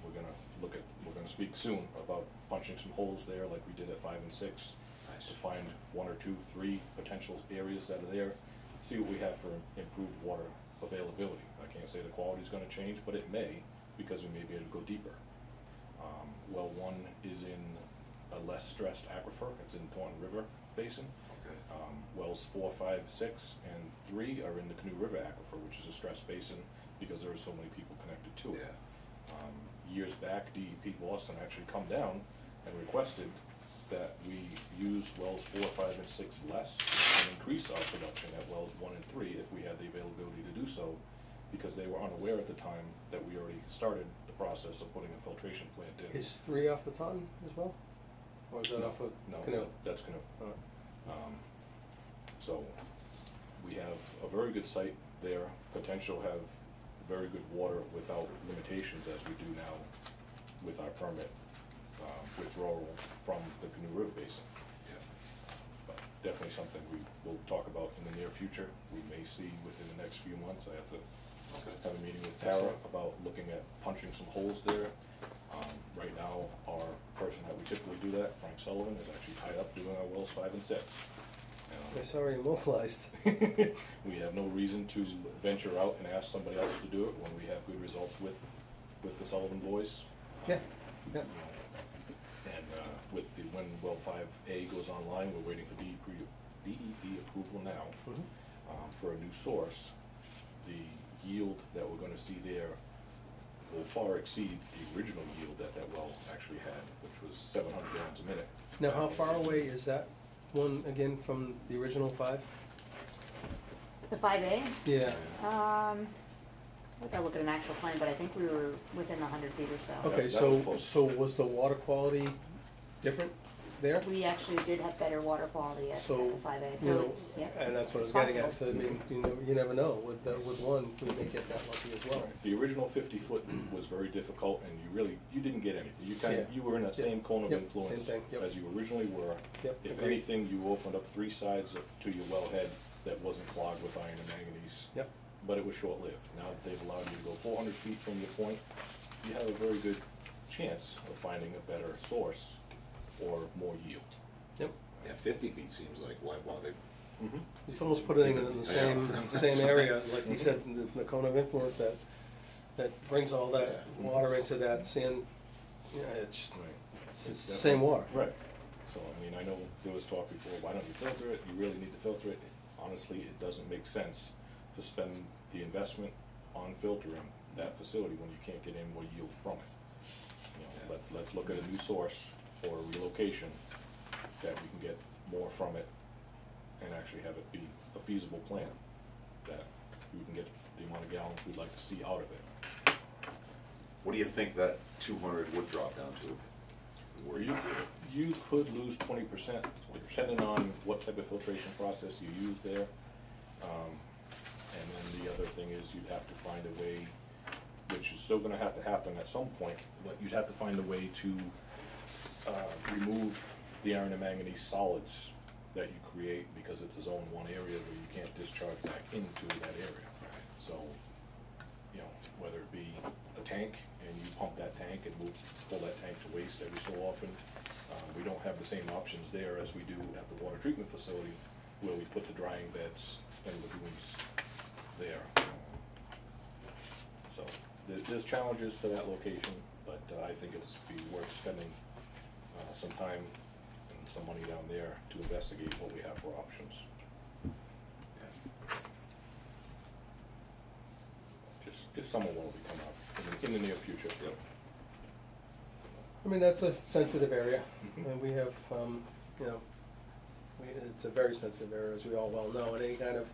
we're gonna look at, we're gonna speak soon about punching some holes there like we did at five and six. Nice. To find one or two, three potential areas that are there, see what we have for improved water availability. I can't say the quality's gonna change, but it may, because we may be able to go deeper. Um, well one is in a less stressed aquifer, it's in Taunton River Basin. Okay. Um, wells four, five, six, and three are in the Canoe River Aquifer, which is a stressed basin because there are so many people connected to it. Yeah. Um, years back, DEP Boston actually come down and requested that we use wells four, five, and six less and increase our production at wells one and three if we had the availability to do so, because they were unaware at the time that we already started the process of putting a filtration plant in. Is three off the ton as well? Or is that No, off of No, Canoe? that's Canoe. Alright. Um, So, we have a very good site there, potential have very good water without limitations as we do now with our permit um, withdrawal from the Canoe River Basin. Yeah. But Definitely something we will talk about in the near future, we may see within the next few months, I have to Okay. have a meeting with Tara about looking at punching some holes there. Um, right now, our person that we typically do that, Frank Sullivan, is actually tied up doing our wells five and six. It's already immobilized. We have no reason to venture out and ask somebody else to do it when we have good results with, with the Sullivan boys. Yeah, yeah. And, uh, with the, when well five A goes online, we're waiting for DEP, DEP approval now, Mhm. um, for a new source. The yield that we're gonna see there will far exceed the original yield that that well actually had, which was seven hundred gallons a minute. Now, how far away is that one again from the original five? The five A? Yeah. Um, I gotta look at an actual plan, but I think we were within a hundred feet or so. Okay, that was so, close. so was the water quality different there? We actually did have better water quality at, at So, the five A, you so know, it's, yeah. and that's what I was it's getting at, so I mean, you know, you never know, with, the- with one, we may get that lucky as well. The original fifty foot was very difficult and you really, you didn't get anything. You kinda, you were in that Yep. same cone of Yep, influence same thing, yep. as you originally were. Yep, If agreed. anything, you opened up three sides of- to your wellhead that wasn't clogged with iron and manganese. Yep, But it was short-lived. Now that they've allowed you to go four hundred feet from your point, you have a very good chance of finding a better source or more yield. yep. Yeah, fifty feet seems like, why, why they, Mm-hmm. It's almost putting it in the same, Yeah. same area, like you said, in the, the cone of influence that, that brings all that Yeah. water into that sand, yeah, it's, Right. it's It's the same water. Right. So, I mean, I know there was talk before, why don't you filter it? You really need to filter it. Honestly, it doesn't make sense to spend the investment on filtering that facility when you can't get any more yield from it. You know, Yeah. let's, let's look at a new source or relocation that we can get more from it and actually have it be a feasible plan that we can get the amount of gallons we'd like to see out of it. what do you think that two hundred would drop down to? You, you could lose twenty percent, depending on what type of filtration process you use there. Um, And then the other thing is you'd have to find a way, which is still gonna have to happen at some point, but you'd have to find a way to, uh, remove the iron and manganese solids that you create because it's a zone one area where you can't discharge back into that area. So, you know, whether it be a tank, and you pump that tank and move, pull that tank to waste every so often. Uh, we don't have the same options there as we do at the water treatment facility, where we put the drying beds and lagoons there. So, there, there's challenges to that location, but uh, I think it's be worth spending, uh, some time and some money down there to investigate what we have for options. Just, just someone will be coming up in the, in the near future. I mean, that's a sensitive area, Mhm. and we have, um, you know, we, it's a very sensitive area, as we all well know, and any kind of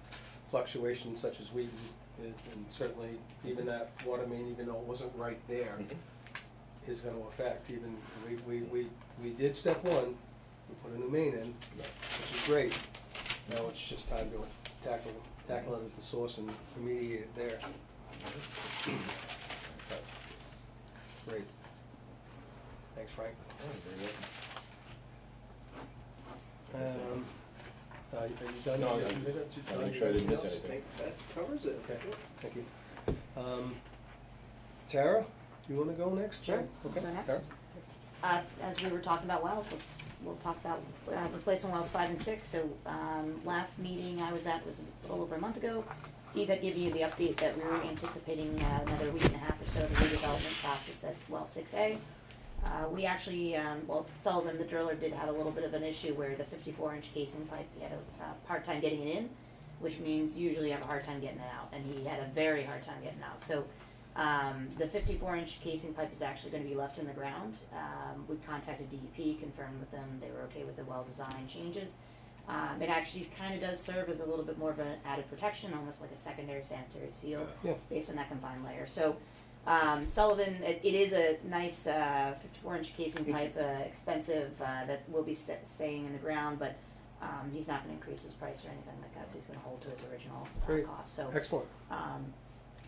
fluctuation such as we, and and certainly even that water main, even though it wasn't right there, Mhm. Is gonna affect even, we, we, we, we did step one, we put a new main in, which is great. Now it's just time to tackle, tackle it at the source and remediate it there. But, Great. Thanks, Frank. Um, uh, are you done? No, You- I- you did it? I wanna make sure I didn't miss Anything anything. else? That covers it. Okay, thank you. Um, Tara, you wanna go next? Sure, Okay, go next. Uh, as we were talking about wells, let's, we'll talk about, uh, replacing wells five and six, so, um, last meeting I was at was a little over a month ago. Steve had given you the update that we were anticipating uh, another week and a half or so of the redevelopment process at well six A. Uh, we actually, um, well, Sullivan, the driller, did have a little bit of an issue where the fifty-four inch casing pipe, he had a, uh, hard time getting it in, which means usually you have a hard time getting it out, and he had a very hard time getting it out, so, um, the fifty-four inch casing pipe is actually gonna be left in the ground. Um, we contacted DEP, confirmed with them, they were okay with the well design changes. Um, it actually kinda does serve as a little bit more of an added protection, almost like a secondary sanitary seal, Yeah. based on that combined layer. So, um, Sullivan, it, it is a nice, uh, fifty-four inch casing pipe, uh, expensive, uh, that will be sta- staying in the ground, but, um, he's not gonna increase his price or anything like that, so he's gonna hold to his original, uh, cost, so. Excellent. Um,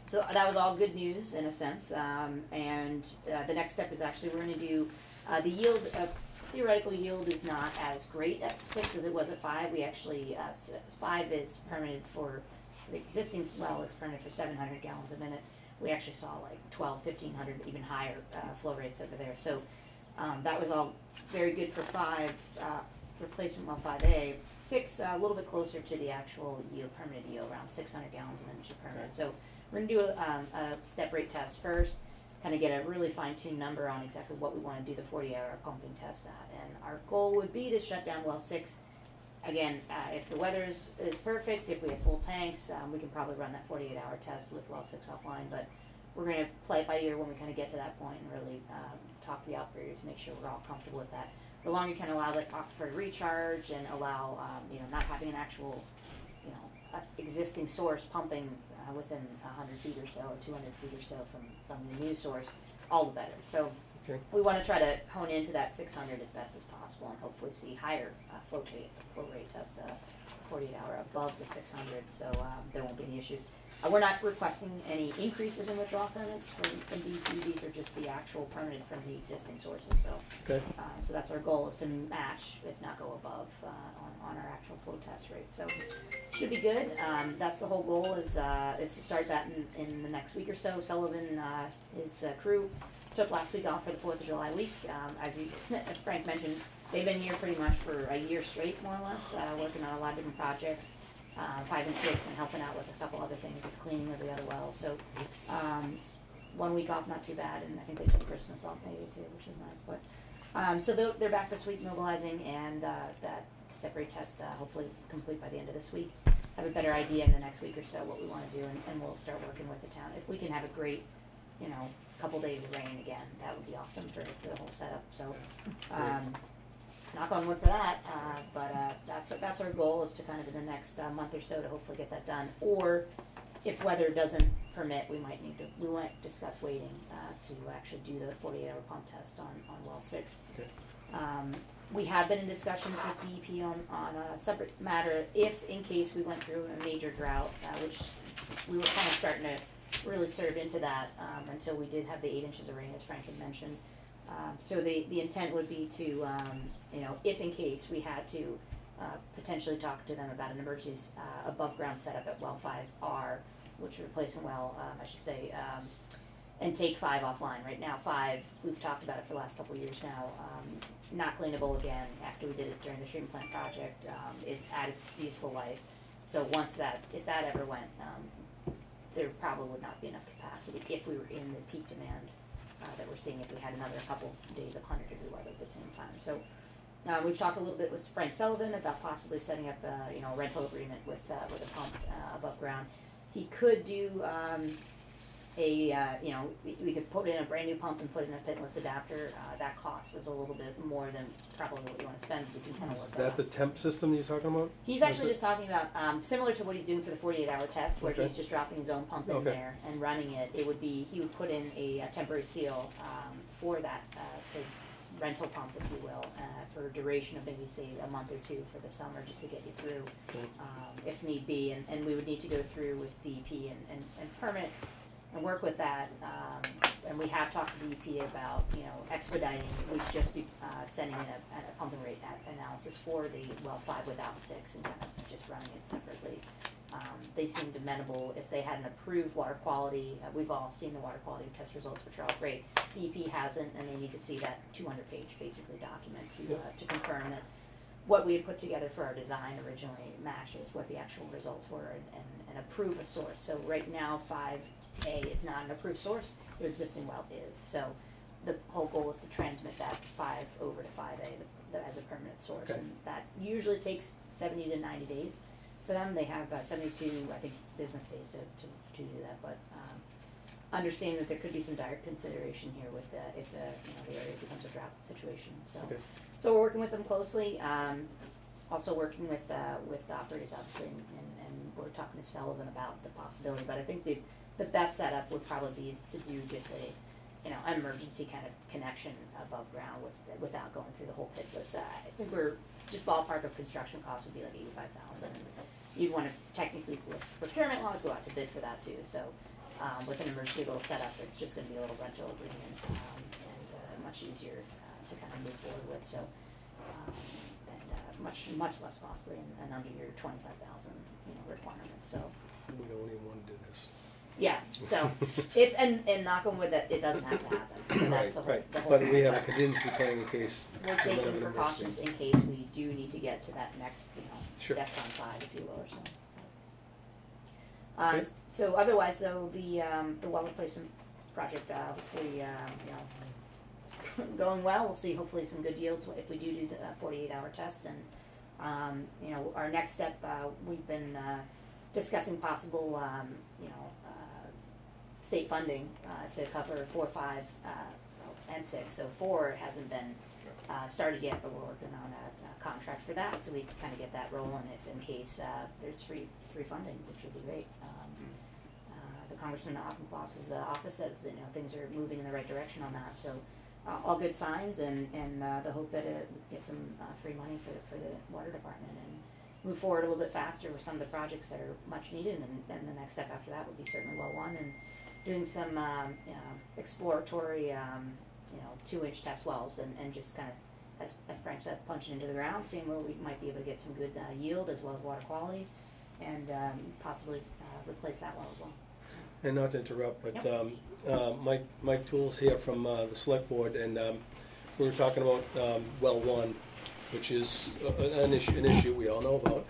so that was all good news in a sense, um, and uh, the next step is actually we're gonna do, uh, the yield, uh, theoretical yield is not as great at six as it was at five. We actually, uh, five is permitted for, the existing well is permitted for seven hundred gallons a minute. We actually saw like twelve, fifteen hundred, even higher, uh, flow rates over there, so, um, that was all very good for five, uh, replacement well five A. Six, uh, a little bit closer to the actual yield, permitted yield, around six hundred gallons a minute per minute. Okay. So we're gonna do a, um, a step rate test first, kind of get a really fine tuned number on exactly what we wanna do the forty hour pumping test at. And our goal would be to shut down well six. Again, uh, if the weather is, is perfect, if we have full tanks, um, we can probably run that forty eight hour test with well six offline, but we're gonna play it by ear when we kind of get to that point and really, um, talk to the operators, to make sure we're all comfortable with that. The longer you can allow the aquifer to recharge and allow, um, you know, not having an actual, you know, uh, existing source pumping uh, within hundred feet or so, or two hundred feet or so from, from the new source, all the better. So Okay. we wanna try to hone into that six hundred as best as possible and hopefully see higher, uh, flow rate, flow rate test, uh, forty-eight hour above the six hundred, so, um, there won't be any issues. Uh, we're not requesting any increases in withdrawal permits from, from DEP, these are just the actual permitted from the existing sources, so. Okay. Uh, so that's our goal, is to match, if not go above, uh, on, on our actual flow test rate, so should be good. Um, that's the whole goal is, uh, is to start that in, in the next week or so. Sullivan, uh, his uh, crew took last week off for the Fourth of July week. Um, as you, Frank mentioned, they've been here pretty much for a year straight, more or less, uh, working on a lot of different projects, uh, five and six, and helping out with a couple other things with cleaning of the other wells. So, um, one week off, not too bad, and I think they took Christmas off maybe too, which is nice, but, um, so they're, they're back this week mobilizing, and, uh, that step rate test, uh, hopefully complete by the end of this week. Have a better idea in the next week or so what we wanna do, and, and we'll start working with the town. If we can have a great, you know, couple days of rain again, that would be awesome for, for the whole setup, so, um, knock on wood for that, uh, but, uh, that's, that's our goal, is to kind of in the next, uh, month or so to hopefully get that done. Or, if weather doesn't permit, we might need to, we might discuss waiting, uh, to actually do the forty-eight hour pump test on, on well six. Okay. Um, we have been in discussions with DEP on, on a separate matter, if in case we went through a major drought, uh, which we were kind of starting to really serve into that, um, until we did have the eight inches of rain, as Frank had mentioned. Um, so the, the intent would be to, um, you know, if in case we had to, uh, potentially talk to them about an emergency, uh, above ground setup at well five R, which replacement well, um, I should say, um, and take five offline. Right now, five, we've talked about it for the last couple of years now, um, it's not cleanable again after we did it during the treatment plant project. Um, it's at its useful life. So once that, if that ever went, there probably would not be enough capacity if we were in the peak demand uh, that we're seeing if we had another couple days of hundred degree weather at the same time. So uh, we've talked a little bit with Frank Sullivan about possibly setting up a, you know, rental agreement with, uh, with a pump, uh, above ground. He could do, um, a, uh, you know, we, we could put in a brand new pump and put in a pitless adapter, uh, that cost is a little bit more than probably what you wanna spend, we can kinda work Is that the temp system you're talking about? He's actually just talking about, um, similar to what he's doing for the forty-eight hour test, where Okay. he's just dropping his own pump in Okay. there and running it, it would be, he would put in a, a temporary seal, um, for that, uh, say, rental pump, if you will, uh, for a duration of maybe, say, a month or two for the summer, just to get you through, um, if need be, and, and we would need to go through with DEP and, and, and permit and work with that, um, and we have talked to the EPA about, you know, expediting, we'd just be, uh, sending in a, a pumping rate analysis for the well five without six and kind of just running it separately. Um, they seemed amenable, if they had an approved water quality, uh, we've all seen the water quality test results, which are all great. DEP hasn't, and they need to see that two hundred page basically document to, uh, to confirm that what we had put together for our design originally matches what the actual results were and, and, and approve a source. So right now, five A is not an approved source, their existing well is. So the whole goal is to transmit that five over to five A as a permanent source. Okay. And that usually takes seventy to ninety days for them. They have uh, seventy-two, I think, business days to, to, to do that, but, um, understand that there could be some dire consideration here with the, if the, you know, the area becomes a drought situation, so. Okay. So we're working with them closely, um, also working with, uh, with the operators obviously, and, and- and we're talking to Sullivan about the possibility, but I think the, the best setup would probably be to do just a, you know, emergency kind of connection above ground with, without going through the whole pitless. Uh, I think we're, just ballpark of construction costs would be like eighty-five thousand. You'd wanna technically, with procurement laws, go out to bid for that too, so, um, with an emergency little setup, it's just gonna be a little rental agreement, um, and, uh, much easier, uh, to kind of move forward with, so, um, and, uh, much, much less costly and, and under your twenty-five thousand, you know, requirements, so, We don't even wanna do this. Yeah, so, it's, and, and knock on wood that it doesn't have to happen, so that's the whole, Right, the whole. but we have a but contingency plan in case. We're of taking emergency. precautions in case we do need to get to that next, you know, Sure. DEFCON five, if you will, or so. Um, Okay. so otherwise, though, the, um, the well replacement project, uh, hopefully, um, you know, it's going well, we'll see hopefully some good yields if we do do the uh, forty-eight hour test, and, um, you know, our next step, uh, we've been, uh, discussing possible, um, state funding, uh, to cover four, five, uh, and six, so four hasn't been, uh, started yet, but we're working on a, a contract for that, so we can kind of get that rolling if in case, uh, there's free, free funding, which would be great. Um, uh, the Congressman uh, office says, you know, things are moving in the right direction on that, so, uh, all good signs and, and, the hope that it get some, free money for, for the water department and move forward a little bit faster with some of the projects that are much needed, and, and the next step after that would be certainly well one, and doing some, um, you know, exploratory, um, you know, two-inch test wells, and, and just kind of, as Frank said, punching into the ground, seeing where we might be able to get some good, uh, yield as well as water quality, and, um, possibly, uh, replace that well as well. And not to interrupt, but Yep. um, uh, Mike, Mike Tools here from uh, the select board, and um, we were talking about um, well one, which is a- an issue, an issue we all know about.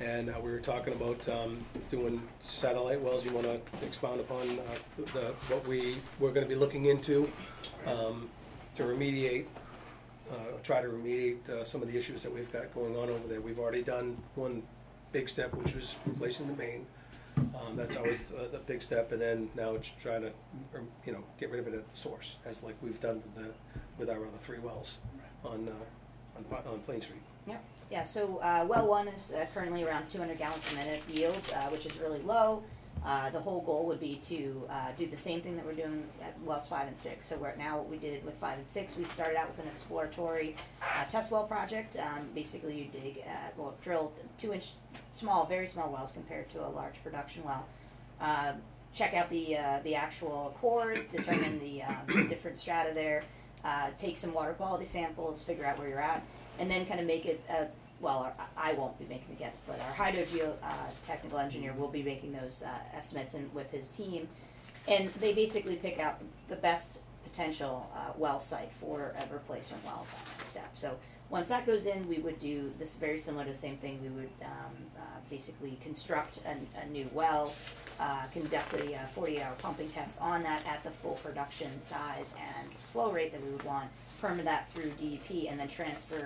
And uh, we were talking about um, doing satellite wells, you wanna expound upon uh, the, what we, we're gonna be looking into um, to remediate, uh, try to remediate uh, some of the issues that we've got going on over there. We've already done one big step, which was replacing the main. Um, that's always a, a big step, and then now it's trying to, um, you know, get rid of it at the source, as like we've done with the, with our other three wells on, uh, on, on Plain Street. Yep, yeah, so, uh, well one is uh, currently around two hundred gallons a minute yield, uh, which is really low. Uh, the whole goal would be to, uh, do the same thing that we're doing at wells five and six. So now, what we did with five and six, we started out with an exploratory, test well project. Um, basically you dig, well, drill two inch, small, very small wells compared to a large production well. Um, check out the, uh, the actual cores, determine the, um, different strata there, uh, take some water quality samples, figure out where you're at, and then kind of make it, uh, well, our, I won't be making the guess, but our hydrogeo, uh, technical engineer will be making those, uh, estimates and with his team. And they basically pick out the best potential uh, well site for a replacement well step. So once that goes in, we would do this very similar to the same thing. We would um, uh, basically construct a, a new well, uh, conduct a uh, 48-hour pumping test on that at the full production size and flow rate that we would want, permit that through DEP, and then transfer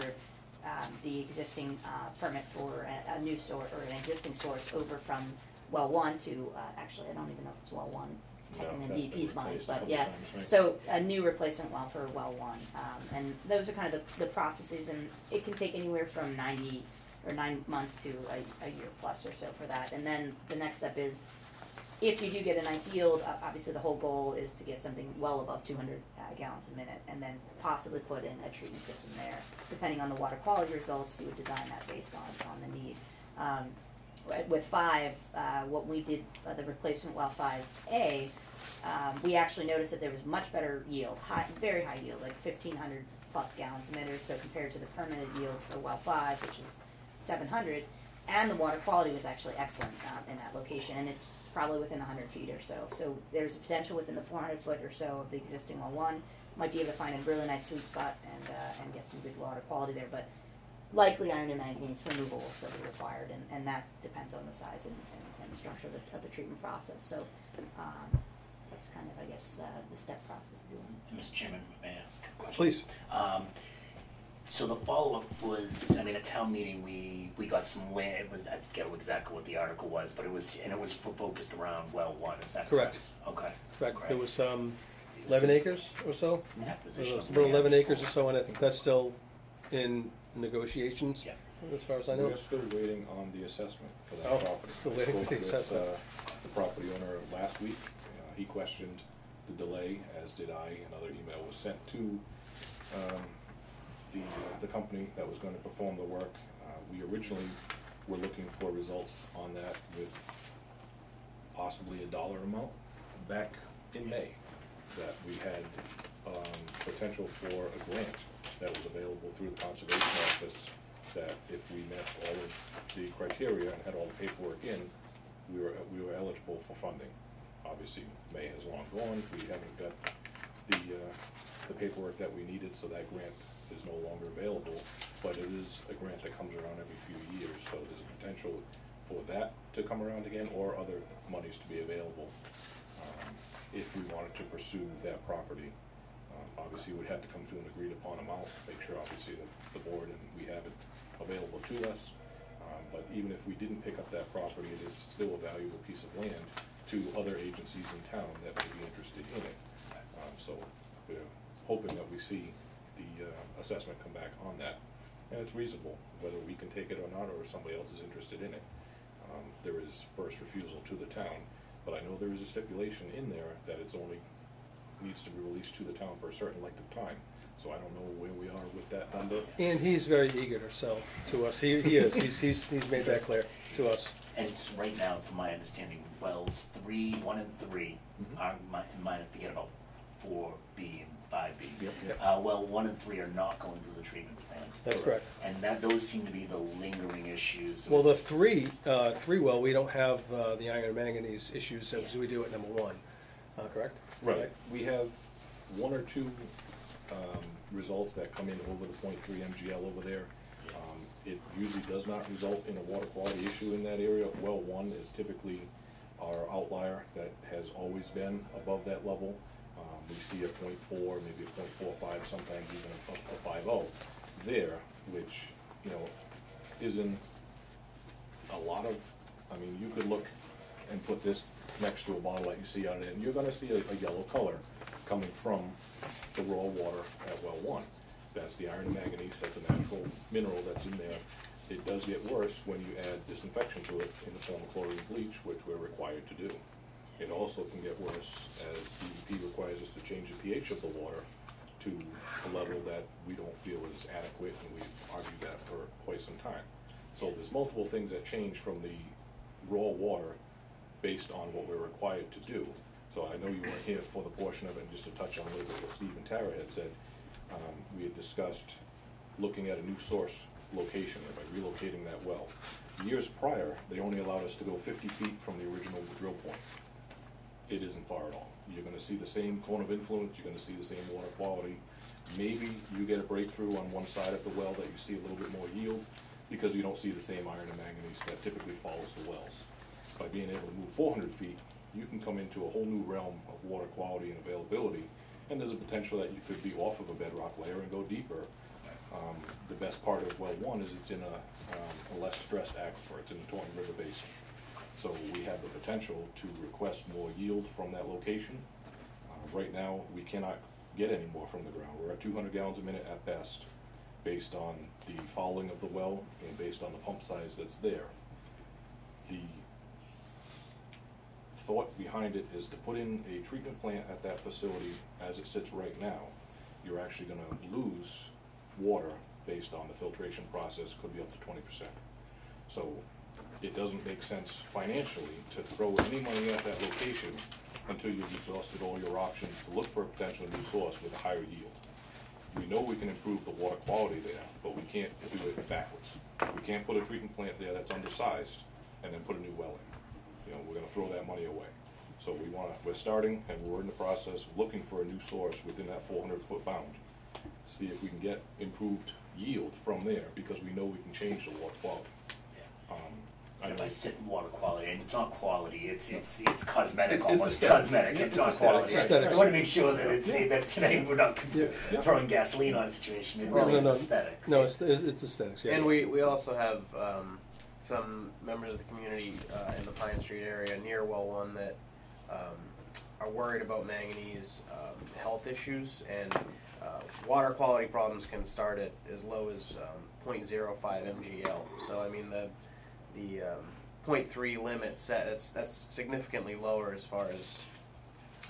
um, the existing uh, permit for a, a new source or an existing source over from well one to uh, actually I don't even know if it's well one No, technically that's in been DEP's mind, replaced a but couple yeah. times, right? So a new replacement well for well one, um, and those are kind of the, the processes, and it can take anywhere from ninety or nine months to a, a year plus or so for that. And then the next step is, if you do get a nice yield, obviously the whole goal is to get something well above two hundred uh, gallons a minute, and then possibly put in a treatment system there. Depending on the water quality results, you would design that based on, on the need. Um, with five, uh, what we did, uh, the replacement well five A, um, we actually noticed that there was much better yield, high, very high yield, like fifteen hundred plus gallons a minute so compared to the permitted yield for well five, which is seven hundred. And the water quality was actually excellent, um, in that location, and it's probably within hundred feet or so. So there's a potential within the four hundred foot or so of the existing well one, might be able to find a really nice sweet spot and, uh, and get some good water quality there, but likely iron and manganese removal will still be required, and, and that depends on the size and, and, and the structure of the, of the treatment process, so, um, that's kind of, I guess, uh, the step process of doing it. Mr. Chairman, may I ask a question? Please. Um, so the follow-up was, I mean, at town meeting, we, we got some land, it was, I forget exactly what the article was, but it was, and it was fo- focused around well one, is that correct? Correct. Okay. Correct, Great. there was, um, eleven acres or so? Net position was of About eleven acres or so, and I think that's still in negotiations, Yeah. as far as I know. We're still waiting on the assessment for that Oh, property. still I waiting for spoke the with, assessment. uh, The property owner last week, Uh, he questioned the delay, as did I, another email was sent to, um, the, the company that was gonna perform the work. Uh, we originally were looking for results on that with possibly a dollar amount back in May, that we had, um, potential for a grant that was available through the conservation office, that if we met all of the criteria and had all the paperwork in, we were, we were eligible for funding. Obviously, May has long gone, we haven't got the, uh, the paperwork that we needed, so that grant is no longer available. But it is a grant that comes around every few years, so there's a potential for that to come around again, or other monies to be available, um, if we wanted to pursue that property. Um, Obviously, we'd have to come to an agreed upon amount, to make sure obviously that the board and we have it available to us. Um, But even if we didn't pick up that property, it is still a valuable piece of land to other agencies in town that may be interested in it. Um, So we're hoping that we see the uh, assessment come back on that. And it's reasonable, whether we can take it or not, or somebody else is interested in it. Um, There is first refusal to the town, but I know there is a stipulation in there that it's only, needs to be released to the town for a certain length of time. So I don't know where we are with that number. And he's very eager to sell to us, he, he is, he's, he's, he's made that clear to us. And it's right now, from my understanding, wells three, one and three Mhm. are, mi- might forget about four B and five B. Yep, yep. Uh, well, one and three are not going through the treatment plant. That's correct. And that, those seem to be the lingering issues. Well, the It's- three, uh, three well, we don't have, uh, the iron and manganese issues as we do at number one, uh, correct? Right, we have one or two, um, results that come in over the point three MGL over there. Um, It usually does not result in a water quality issue in that area. Well one is typically our outlier that has always been above that level. Um, we see a point four, maybe a point four five, sometimes even a, a oh there, which, you know, isn't a lot of, I mean, you could look and put this next to a bottle that you see on it, and you're gonna see a, a yellow color coming from the raw water at well one. That's the iron and manganese, that's a natural mineral that's in there. It does get worse when you add disinfection to it in the form of chlorine bleach, which we're required to do. It also can get worse as DEP requires us to change the pH of the water to a level that we don't feel is adequate, and we've argued that for quite some time. So there's multiple things that change from the raw water based on what we're required to do. So I know you weren't here for the portion of it, and just to touch on a little bit what Steve and Tara had said, um, we had discussed looking at a new source location, by relocating that well. Years prior, they only allowed us to go fifty feet from the original drill point. It isn't far at all. you're gonna see the same cone of influence, you're gonna see the same water quality. Maybe you get a breakthrough on one side of the well that you see a little bit more yield, because you don't see the same iron and manganese that typically follows the wells. By being able to move four hundred feet, you can come into a whole new realm of water quality and availability, and there's a potential that you could be off of a bedrock layer and go deeper. Um, the best part of well one is it's in a, um, a less stressed aquifer, it's in the Taunton River Basin. So we have the potential to request more yield from that location. Uh, right now, we cannot get any more from the ground, we're at two hundred gallons a minute at best, based on the fouling of the well and based on the pump size that's there. The thought behind it is to put in a treatment plant at that facility as it sits right now. You're actually gonna lose water based on the filtration process, could be up to twenty percent. So it doesn't make sense financially to throw any money at that location until you've exhausted all your options to look for a potential new source with a higher yield. We know we can improve the water quality there, but we can't do it backwards. We can't put a treatment plant there that's undersized and then put a new well in. You know, we're gonna throw that money away. So we wanna, we're starting and we're in the process of looking for a new source within that four hundred foot bound. See if we can get improved yield from there, because we know we can change the water quality. Um, I If know- water quality, and it's not quality, it's, it's, it's cosmetic, It's- it's almost aesthetic. cosmetic, Yeah, it's it's not aesthetic, quality. right. Aesthetics. I wanna make sure that it's, that today we're not Yeah, yeah. throwing gasoline on a situation, it No, really no, is no. aesthetic. No, it's, it's it's aesthetics, yes. And we, we also have, um, some members of the community, uh, in the Pine Street area near well one that, um, are worried about manganese, um, health issues and, uh, water quality problems can start at as low as, um, point zero five MGL. So I mean, the, the, um, point three limit set, that's, that's significantly lower as far as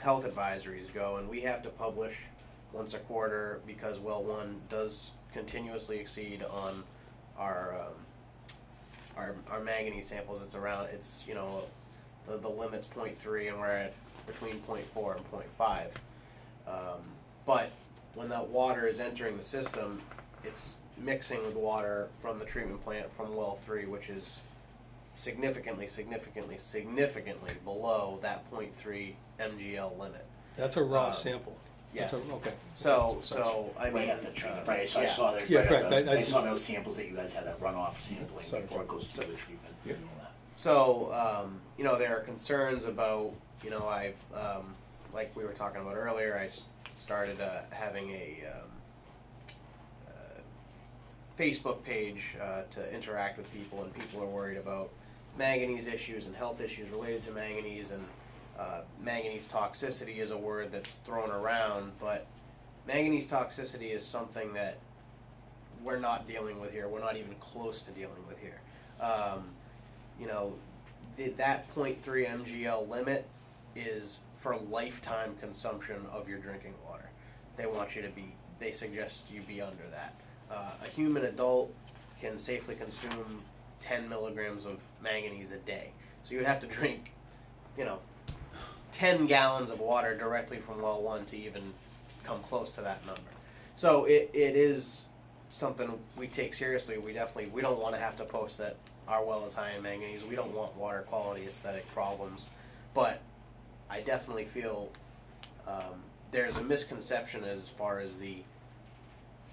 health advisories go, and we have to publish once a quarter because well one does continuously exceed on our um, our, our manganese samples. It's around it's you know the the limit's 0.3 and we're at between 0.4 and 0.5. Um, but when that water is entering the system, it's mixing with water from the treatment plant from well three, which is significantly, significantly, significantly below that 0.3 MGL limit. That's a raw Um, sample. That's yes. a- Okay. So, so I mean, Right at the treatment, uh, right, so I yeah. saw that, Yeah, right correct. the- I- I I saw see. those samples that you guys had, that runoff sampling Sorry, before it John. goes through the treatment. Yeah. and all that. So, um, you know, there are concerns about, you know, I've, um, like we were talking about earlier, I s- started uh, having a um, uh, Facebook page uh, to interact with people, and people are worried about manganese issues and health issues related to manganese, and uh, manganese toxicity is a word that's thrown around, but manganese toxicity is something that we're not dealing with here. We're not even close to dealing with here. Um, you know, the, that 0.3 MGL limit is for lifetime consumption of your drinking water. They want you to be, they suggest you be under that. Uh, a human adult can safely consume 10 milligrams of manganese a day. So you would have to drink, you know, 10 gallons of water directly from well one to even come close to that number. So it, it is something we take seriously. We definitely, we don't want to have to post that our well is high in manganese. We don't want water quality aesthetic problems. But I definitely feel um, there's a misconception as far as the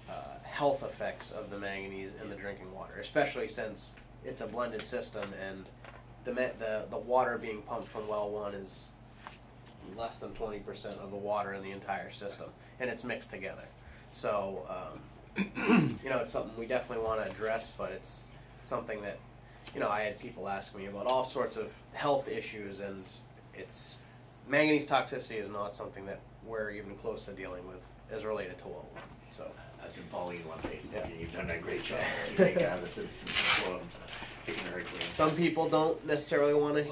uh, health effects of the manganese in the drinking water, especially since it's a blended system and the, the, the water being pumped from well one is less than 20% of the water in the entire system and it's mixed together. So, um, you know, it's something we definitely want to address, but it's something that, you know, I had people ask me about all sorts of health issues, and it's manganese toxicity is not something that we're even close to dealing with as related to well one. So, I've been following you on Facebook, Yeah. and you've done a great job, you take uh, the citizens forums, taking it very some people don't necessarily want to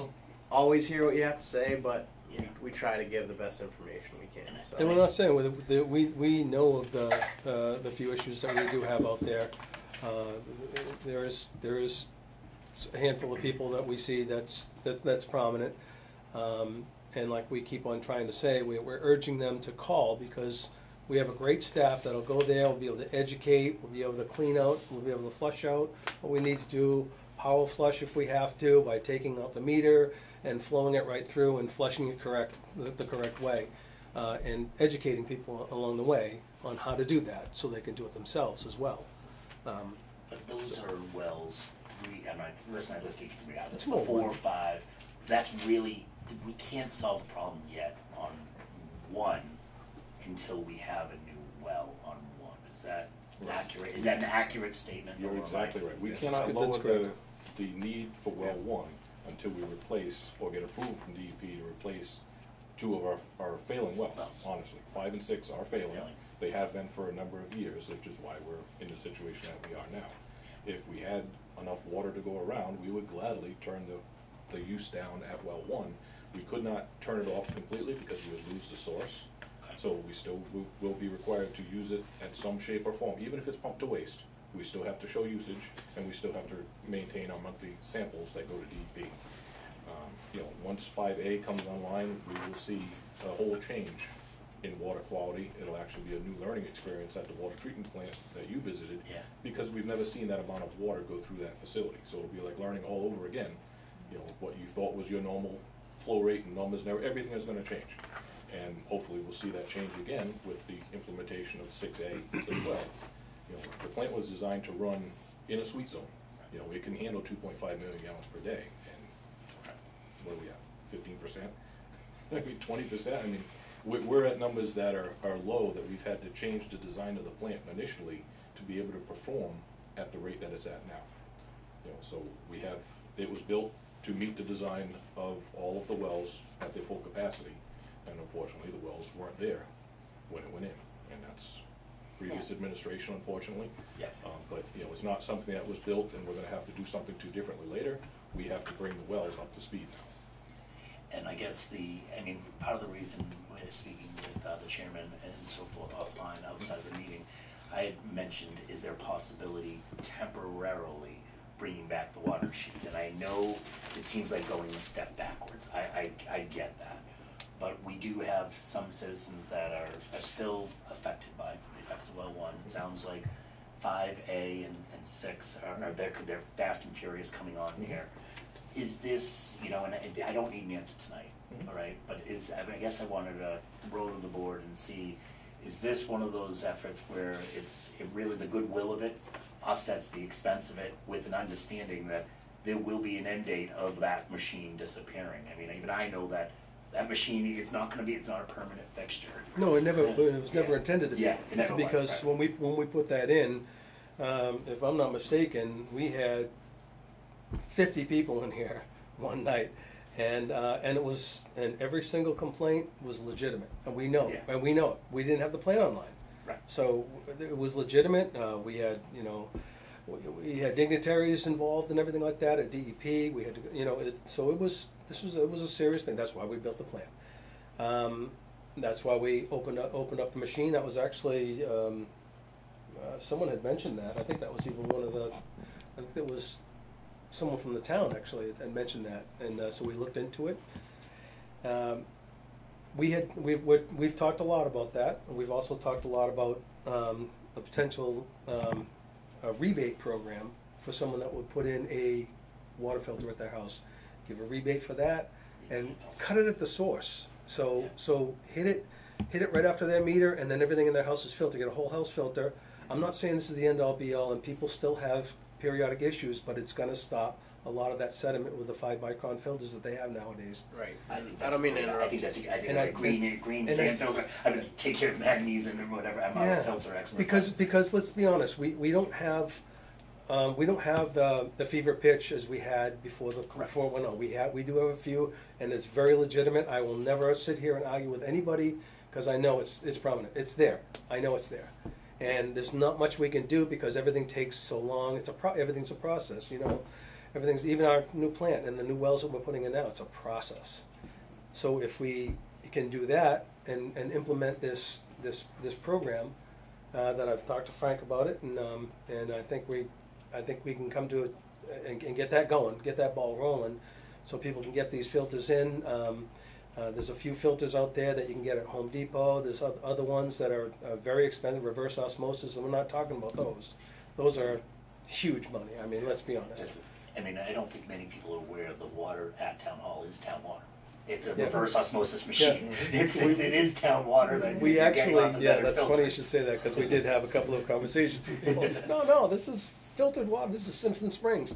always hear what you have to say, but Yeah. we try to give the best information we can. So. And we're not saying, we- the- we, we know of the, uh, the few issues that we do have out there. Uh, There is, there is a handful of people that we see that's, that- that's prominent. Um, And like we keep on trying to say, we- we're urging them to call because we have a great staff that'll go there, we'll be able to educate, we'll be able to clean out, we'll be able to flush out what we need to do. power flush if we have to, by taking out the meter and flowing it right through and flushing it correct, the, the correct way. Uh, and educating people along the way on how to do that, so they can do it themselves as well. Um, But those are wells, three, I'm not, listen, I listed three out, that's the four or five. That's really, we can't solve the problem yet on one until we have a new well on one. Is that Right. accurate? Is that an accurate statement? You're or am I- exactly right. We Yeah, cannot lower the, the need for well one until we replace or get approved from DEP to replace two of our, our failing wells, Wells. honestly. Five and six are failing. Really? They have been for a number of years, which is why we're in the situation that we are now. If we had enough water to go around, we would gladly turn the, the use down at well one. We could not turn it off completely because we would lose the source. So we still will, will be required to use it at some shape or form, even if it's pumped to waste. We still have to show usage, and we still have to maintain our monthly samples that go to DEP. Um, You know, once five A comes online, we will see a whole change in water quality. It'll actually be a new learning experience at the water treatment plant that you visited. Yeah. Because we've never seen that amount of water go through that facility, so it'll be like learning all over again. You know, what you thought was your normal flow rate and numbers and everything is gonna change. And hopefully we'll see that change again with the implementation of six A as well. You know, the plant was designed to run in a sweet zone. You know, it can handle two point five million gallons per day, and what are we at, fifteen percent? I mean, twenty percent, I mean, we're, we're at numbers that are, are low, that we've had to change the design of the plant initially to be able to perform at the rate that it's at now. You know, so we have, it was built to meet the design of all of the wells at their full capacity, and unfortunately, the wells weren't there when it went in, and that's previous administration, unfortunately. Yeah. Um, but, you know, it's not something that was built and we're gonna have to do something too differently later. We have to bring the wells up to speed now. And I guess the, I mean, part of the reason we're speaking with uh, the chairman and so forth offline, outside of the meeting, I had mentioned, is there a possibility temporarily bringing back the water sheets? And I know it seems like going a step backwards, I, I, I get that. But we do have some citizens that are, are still affected by the effects of well one. It sounds like five A and, and six are, are, they're, they're fast and furious coming on here. Is this, you know, and I, I don't need an answer tonight, Mhm. all right? But is, I mean, I guess I wanted to roll to the board and see, is this one of those efforts where it's, it really, the goodwill of it offsets the expense of it with an understanding that there will be an end date of that machine disappearing? I mean, even I know that that machine, it's not gonna be, it's not a permanent fixture. No, it never, it was never Yeah. intended to be. Yeah, it never was, Because right. when we, when we put that in, um, if I'm not mistaken, we had fifty people in here one night. And, uh, and it was, and every single complaint was legitimate, and we know, Yeah. and we know it. We didn't have the plan online. So it was legitimate, uh, we had, you know, we, we had dignitaries involved and everything like that at DEP, we had, to you know, it, so it was, this was, it was a serious thing, that's why we built the plant. Um, that's why we opened up, opened up the machine, that was actually, um, uh, someone had mentioned that, I think that was even one of the, I think it was someone from the town actually had mentioned that, and, uh, so we looked into it. Um, we had, we've, we've talked a lot about that, we've also talked a lot about, um, a potential, um, a rebate program for someone that would put in a water filter at their house. Give a rebate for that, and cut it at the source, so, so hit it, hit it right after their meter, and then everything in their house is filtered, get a whole house filter. I'm not saying this is the end all be all, and people still have periodic issues, but it's gonna stop a lot of that sediment with the five micron filters that they have nowadays. Right. I think I don't mean to great. I think that's, I think And like I- green, green and I- sand filter, I mean, take care of manganese and whatever, I'm not a filter expert. Because, but- because let's be honest, we, we don't have, um, we don't have the, the fever pitch as we had before the, Correct. before it went on. We have, we do have a few, and it's very legitimate. I will never sit here and argue with anybody, cause I know it's, it's prominent. It's there. I know it's there. And there's not much we can do because everything takes so long. It's a pro, everything's a process, you know? Everything's, even our new plant and the new wells that we're putting in now, it's a process. So if we can do that and, and implement this, this, this program, uh, that I've talked to Frank about it, and, um, and I think we, I think we can come to it and, and get that going, get that ball rolling, so people can get these filters in. Um, uh, there's a few filters out there that you can get at Home Depot, there's other ones that are, uh very expensive, reverse osmosis, and we're not talking about those. Those are huge money, I mean, let's be honest. I mean, I don't think many people are aware the water at town hall is town water. It's a Yeah. reverse osmosis machine. It's, it is town water that We you're getting actually, off the yeah, better that's funny you should say that, because we did have a couple of conversations with people. No, no, this is filtered water, this is Simpson Springs.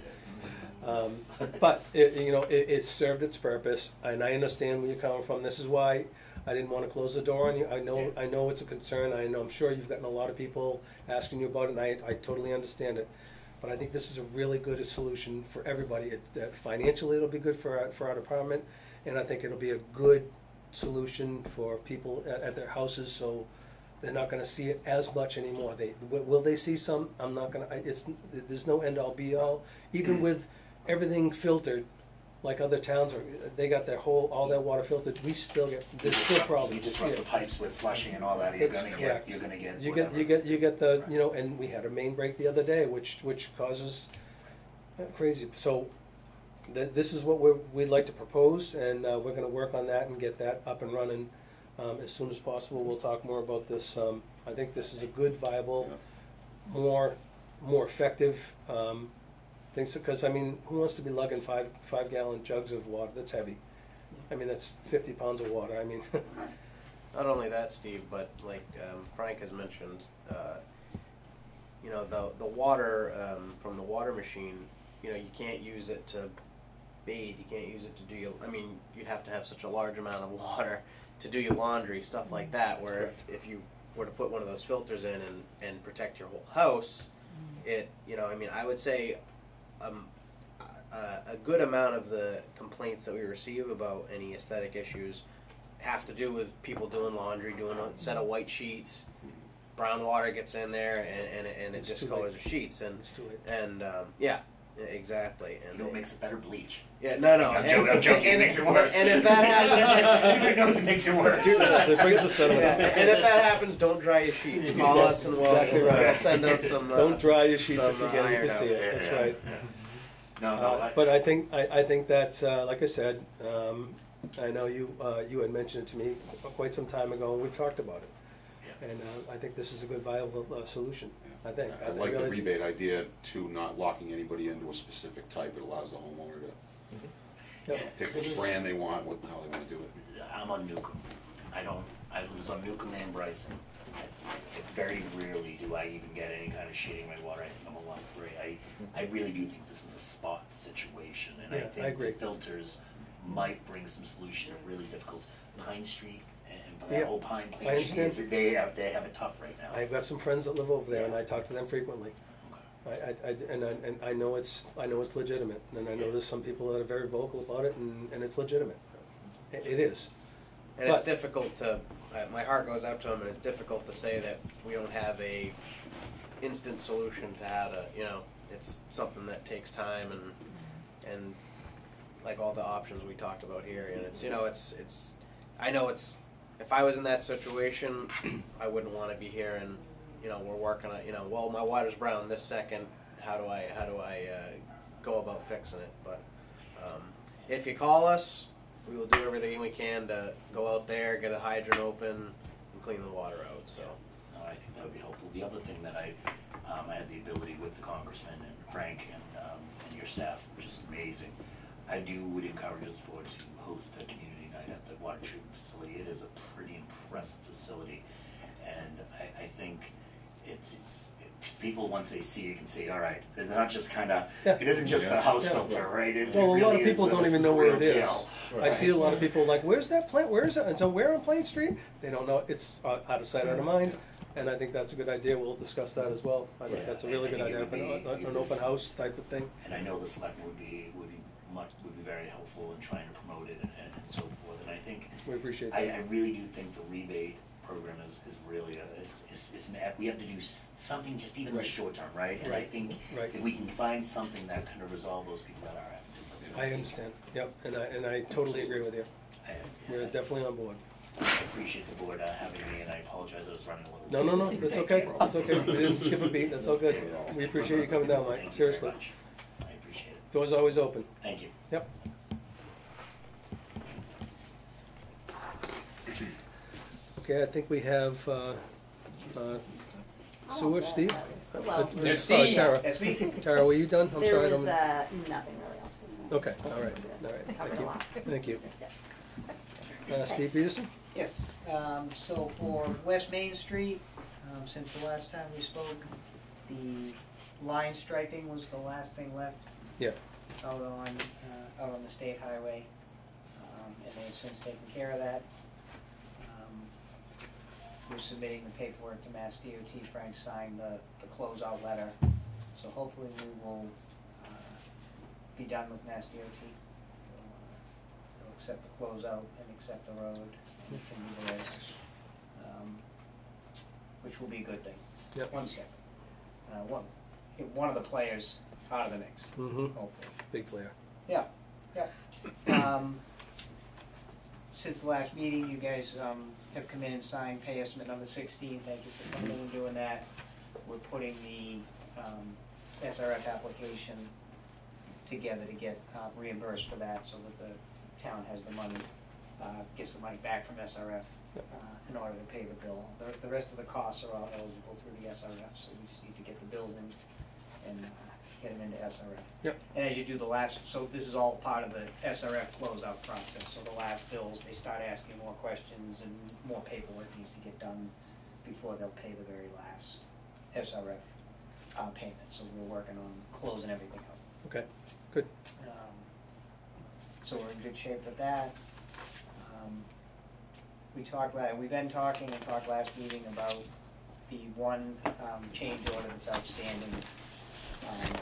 Um, But, it, you know, it, it served its purpose, and I understand where you're coming from. This is why I didn't wanna close the door on you. I know, I know it's a concern, I know, I'm sure you've gotten a lot of people asking you about it, and I, I totally understand it. But I think this is a really good solution for everybody. It, uh, financially, it'll be good for our, for our department, and I think it'll be a good solution for people at, at their houses, so they're not gonna see it as much anymore. They, will, they see some? I'm not gonna, it's, there's no end all be all. Even with everything filtered, like other towns are, they got their whole, all their water filtered, we still get, You there's still problems. You disrupt Yeah. the pipes with flushing and all that, you're That's gonna get, correct. you're gonna get You get, whatever. you get, you get the, you know, and we had a main break the other day, which, which causes uh, crazy, so th- this is what we're, we'd like to propose, and, uh, we're gonna work on that and get that up and running, um, as soon as possible, we'll talk more about this, um, I think this is a good, viable, more, more effective, um, things, because, I mean, who wants to be lugging five, five gallon jugs of water, that's heavy. I mean, that's fifty pounds of water, I mean, Not only that, Steve, but like um, Frank has mentioned, uh, you know, the the water um, from the water machine, you know, you can't use it to bathe. You can't use it to do your. I mean, you'd have to have such a large amount of water to do your laundry, stuff like that. Where if, if you were to put one of those filters in and and protect your whole house, it you know, I mean, I would say. Um, a, a good amount of the complaints that we receive about any aesthetic issues have to do with people doing laundry, doing a set of white sheets. Brown water gets in there, and, and, it- and it It's just colors the sheets, and it's too late. and um, yeah, exactly. And You know what makes it better? Bleach. yeah, no, no, I'm and, joking, I'm joking, it makes it worse. And if that happens, Everybody knows it makes it worse. It brings the sediment yeah, and if that happens, don't dry your sheets. Call us, and we'll, Exactly right. send out some. Uh, Don't dry your sheets if you get it, if you see it, that's Yeah, right. yeah. No, no, Uh, I, But I think, I, I think that, uh, like I said, um, I know you, uh, you had mentioned it to me quite some time ago, and we've talked about it. Yeah. And, uh, I think this is a good viable, uh, solution, I think. I like the really- rebate idea to not locking anybody into a specific type. It allows the homeowner to Yep. Yeah. pick It which is- brand they want, what, how they wanna do it. I'm on Newcomb. I don't, I was on Newcomb and Bryson. I- Very rarely do I even get any kind of shading my water. I think I'm a one three. I, I really do think this is a spot situation and I Yeah, I think agree. the filters might bring some solution to really difficult Pine Street and Yeah, whole Pine I Plain Street. understand. is- They have, they have it tough right now. I've got some friends that live over there, and I talk to them frequently. Okay. I, I, I- and I, and I know it's, I know it's legitimate, and I know there's some people that are very vocal about it, and, and it's legitimate. It, it is. And it's But- difficult to, uh, my heart goes out to them, and it's difficult to say that we don't have a instant solution to how to, you know, it's something that takes time and, and like all the options we talked about here, and it's, you know, it's, it's, I know it's, if I was in that situation, I wouldn't wanna be here and, you know, we're working on, you know, well, my water's brown this second, how do I, how do I, uh, go about fixing it, but, um, if you call us, we will do everything we can to go out there, get a hydrant open, and clean the water out, so. No, I think that would be helpful. The other thing that I, um, I had the ability with the congressman and Frank and, um, and your staff, which is amazing. I do would encourage us board to host a community at the water treatment facility. It is a pretty impressive facility. And I, I think it's, it- people, once they see it, can say, all right, they're not just kinda, Yeah. it isn't just a house Yeah. filter, right? It's- it Well, a lot of really is people don't even know where it is. deal. I see a lot of people like, where's that plant, where is it? And so where on Plain Street? They don't know, it's uh, out of sight, out of mind, and I think that's a good idea, we'll discuss that as well. I think that's a really I good idea, would an, an open house type of thing. And I know the selectmen would be, would be much, would be very helpful in trying to promote it and, and so forth. And I think, We appreciate I, I really do think the rebate program is, is really a, is, is, is an, we have to do s- something just even in the Right. short term, right? And I Right. think Right. if we can find something that kind of resolve those people that are having I understand, yep, and I, and I totally agree with you. I, We're I definitely on board. appreciate the board uh, having me and I apologize I was running a little. No, no, no, late. that's Thank okay, you. that's okay, we didn't skip a beat, that's all good. We appreciate you coming down, Thank Mike, you very seriously. much. I appreciate it. Door's always open, Thank you. yep. Okay, I think we have, uh, uh, sewer, Steve? Well, Uh, There's sorry, Steve. Tara. That's me. Tara, were you done? I'm There sorry. I was, don't- uh, nothing really else. Okay, all right, all right, Covered thank a you, lot. thank you. Uh, Steve Peterson? Yes, um, so for West Main Street, um, since the last time we spoke, the line striping was the last thing left Yeah, out on, uh, out on the state highway. Um, and they've since taken care of that. We're submitting the paperwork to Mass DOT, Frank signed the, the closeout letter, so hopefully we will, uh, be done with Mass DOT. They'll, uh, They'll accept the closeout and accept the road, and can do the rest, um, which will be a good thing. Yep. One step, uh, one, get one of the players out of the mix, mm-hmm, hopefully. big player. Yeah, yeah. Um, Since the last meeting, you guys um, have come in and signed pay estimate number sixteen, thank you for coming in and doing that. We're putting the um, SRF application together to get uh, reimbursed for that, so that the town has the money, uh, gets the money back from SRF uh, in order to pay the bill. The, the rest of the costs are all eligible through the SRF, so we just need to get the bills in and uh, get them into SRF. Yep. And as you do the last, so this is all part of the SRF closeout process, so the last bills, they start asking more questions and more paperwork needs to get done before they'll pay the very last SRF uh, payment, so we're working on closing everything up. Okay, good. Um, So we're in good shape with that. Um, We talked, we've been talking and talked last meeting about the one um, change order that's outstanding um,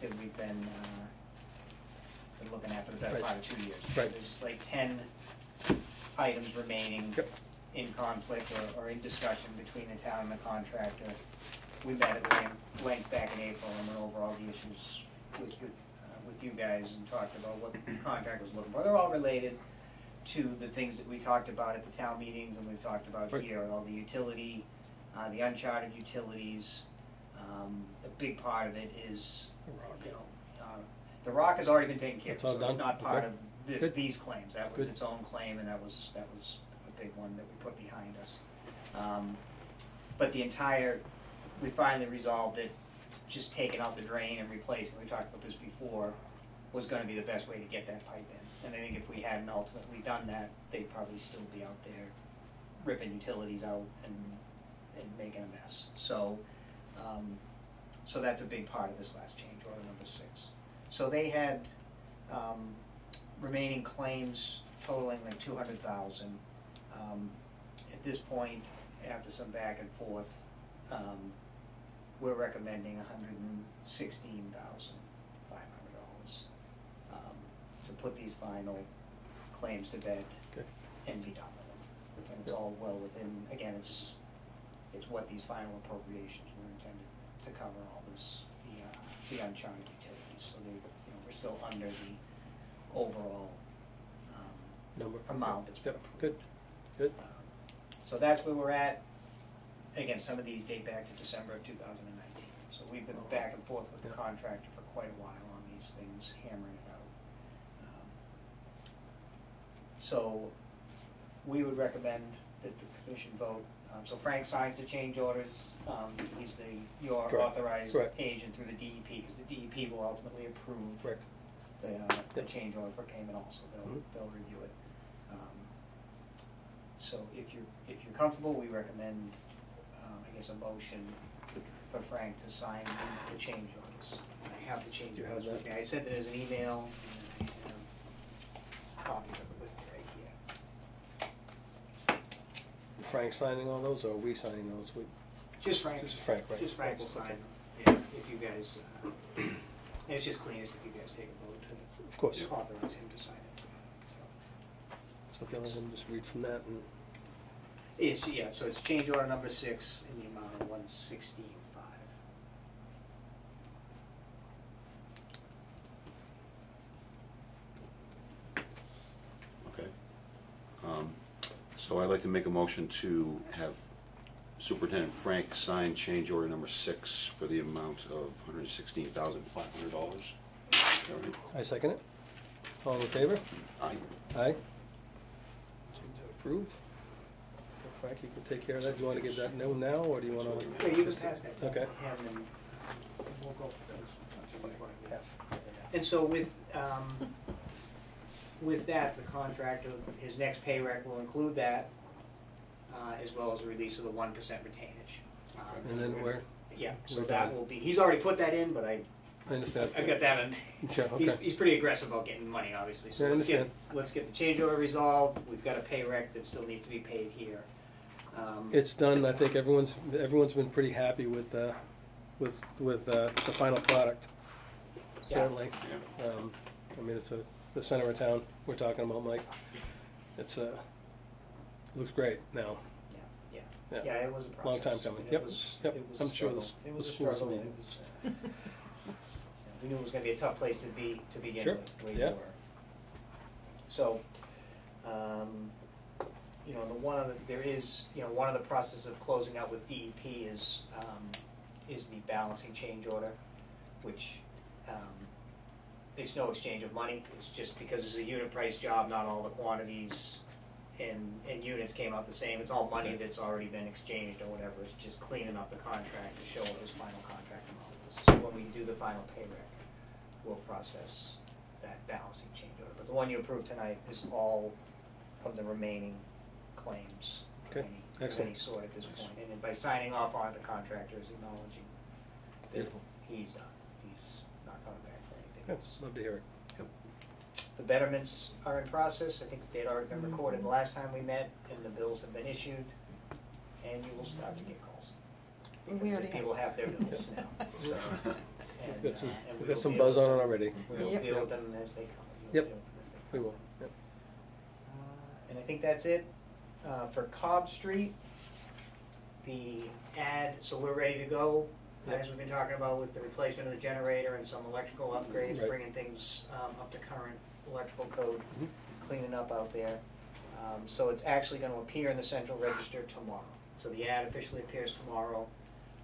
that we've been, uh, been looking at for the better Right. part of two years. Right. There's like ten items remaining Yep. in conflict or, or in discussion between the town and the contractor. We met at length, length back in April and went over all the issues with, with, uh, with you guys and talked about what the contract was looking for. They're all related to the things that we talked about at the town meetings and we've talked about Right. here, all the utility, uh, the uncharted utilities. Um, big part of it is, you know, uh, the rock has already been taken care of, all so it's done? not part Okay. of this, Good. these claims. That was Good. its own claim and that was, that was a big one that we put behind us. Um, but the entire, we finally resolved it, just taking out the drain and replacing, we talked about this before, was gonna be the best way to get that pipe in. And I think if we hadn't ultimately done that, they'd probably still be out there ripping utilities out and, and making a mess. So, um, so that's a big part of this last change order number six. So they had, um, remaining claims totaling like two hundred thousand. Um, at this point, after some back and forth, um, we're recommending hundred and sixteen thousand five hundred dollars um, to put these final claims to bed Okay. and be done with them. And it's all well within, again, it's, it's what these final appropriations were to cover all this, the, uh, the uncharted utilities. So they, you know, we're still under the overall, um, Number. amount that's been Yep, approved. good, good. Um, So that's where we're at. Again, some of these date back to December of two thousand and nineteen. So we've been back and forth with the Yeah. contractor for quite a while on these things, hammering it out. Um, So we would recommend that the commission vote, um, so Frank signs the change orders, um, he's the, your Correct. authorized Correct. agent through the DEP, because the DEP will ultimately approve Correct. the, uh, the Yep. change order for payment also, they'll, Mhm. they'll review it. Um, So if you're, if you're comfortable, we recommend, um, I guess, a motion for Frank to sign the- the change orders. I have the change Do you have orders with that? me, I sent it as an email, and I have copies of it with me right here. Frank signing all those, or are we signing those? We- Just Frank. Just Frank, right. Just Frank will Okay. sign them, yeah, if you guys, uh, and it's just cleanest if you guys take a vote to Of course. authorize him to sign it. So, So if you to just read from that and, It's, yeah, so it's change order number six in the amount of one sixteen five. Okay. Um, So I'd like to make a motion to have Superintendent Frank sign change order number six for the amount of hundred and sixteen thousand five hundred dollars. I second it. All in favor? Aye. Aye. Change are approved. So Frank, you can take care of that. Do you wanna give that note now, or do you wanna? Yeah, you can pass that. Okay. Him and we'll go for those. And so with, um, with that, the contractor, his next pay rec will include that, uh, as well as a release of the one percent retainage. Um, And then where, Yeah, so we're that done. will be, he's already put that in, but I, I understand. I got that in. Yeah, He's, okay. he's pretty aggressive about getting money, obviously, so Yeah, I let's get, understand. let's get the change order resolved, we've got a pay rec that still needs to be paid here. Um, It's done, I think everyone's, everyone's been pretty happy with, uh, with, with, uh, the final product, Yeah. certainly. Um, I mean, it's a, the center of town we're talking about, Mike. It's, uh, looks great now. Yeah, Yeah. yeah, yeah, it was a process. Long time coming. and it Yep, was- yep. it was a I'm sure the struggle. It the was a schools struggle, will. and it was, uh, We knew it was gonna be a tough place to be, to begin Sure, with, where you yeah. were. So, um, you know, the one of the, there is, you know, one of the processes of closing out with DEP is, um, is the balancing change order, which, um, it's no exchange of money, it's just because it's a unit price job, not all the quantities and, and units came out the same, it's all money that's already been exchanged or whatever, it's just cleaning up the contract to show what his final contract amount is. So when we do the final pay rec, we'll process that balancing change order, but the one you approved tonight is all of the remaining claims of Okay, any, of any sort at this point. And by signing off on it, the contractor is acknowledging that Beautiful. he's done, he's not coming back for anything Good, else. love to hear it. The betterments are in process, I think they had already been Mm-hmm. recorded the last time we met, and the bills have been issued, and you will start to get calls. We already have. People have their bills now, so. and, Got some, uh, and we will got some deal buzz with on it them. already. We'll Yep. deal with them as they come. You'll Yep. deal with them as they We will, yep. Uh, And I think that's it. Uh, For Cobb Street, the ad, so we're ready to go, Yep. As we've been talking about with the replacement of the generator and some electrical upgrades, Right. bringing things um, up to current electrical code, Mhm. cleaning up out there. Um, So it's actually gonna appear in the central register tomorrow. So the ad officially appears tomorrow.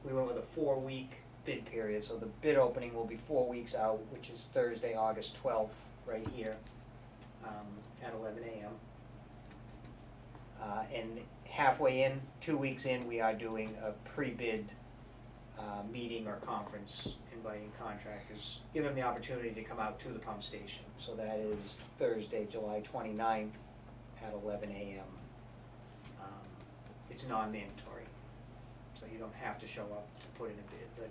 We went with a four-week bid period, so the bid opening will be four weeks out, which is Thursday, August twelfth, right here, um, at eleven AM. Uh, and halfway in, two weeks in, we are doing a pre-bid, uh, meeting or conference, inviting contractors, give them the opportunity to come out to the pump station. So that is Thursday, July 29th at eleven AM. Um, It's non-mandatory, so you don't have to show up to put in a bid, but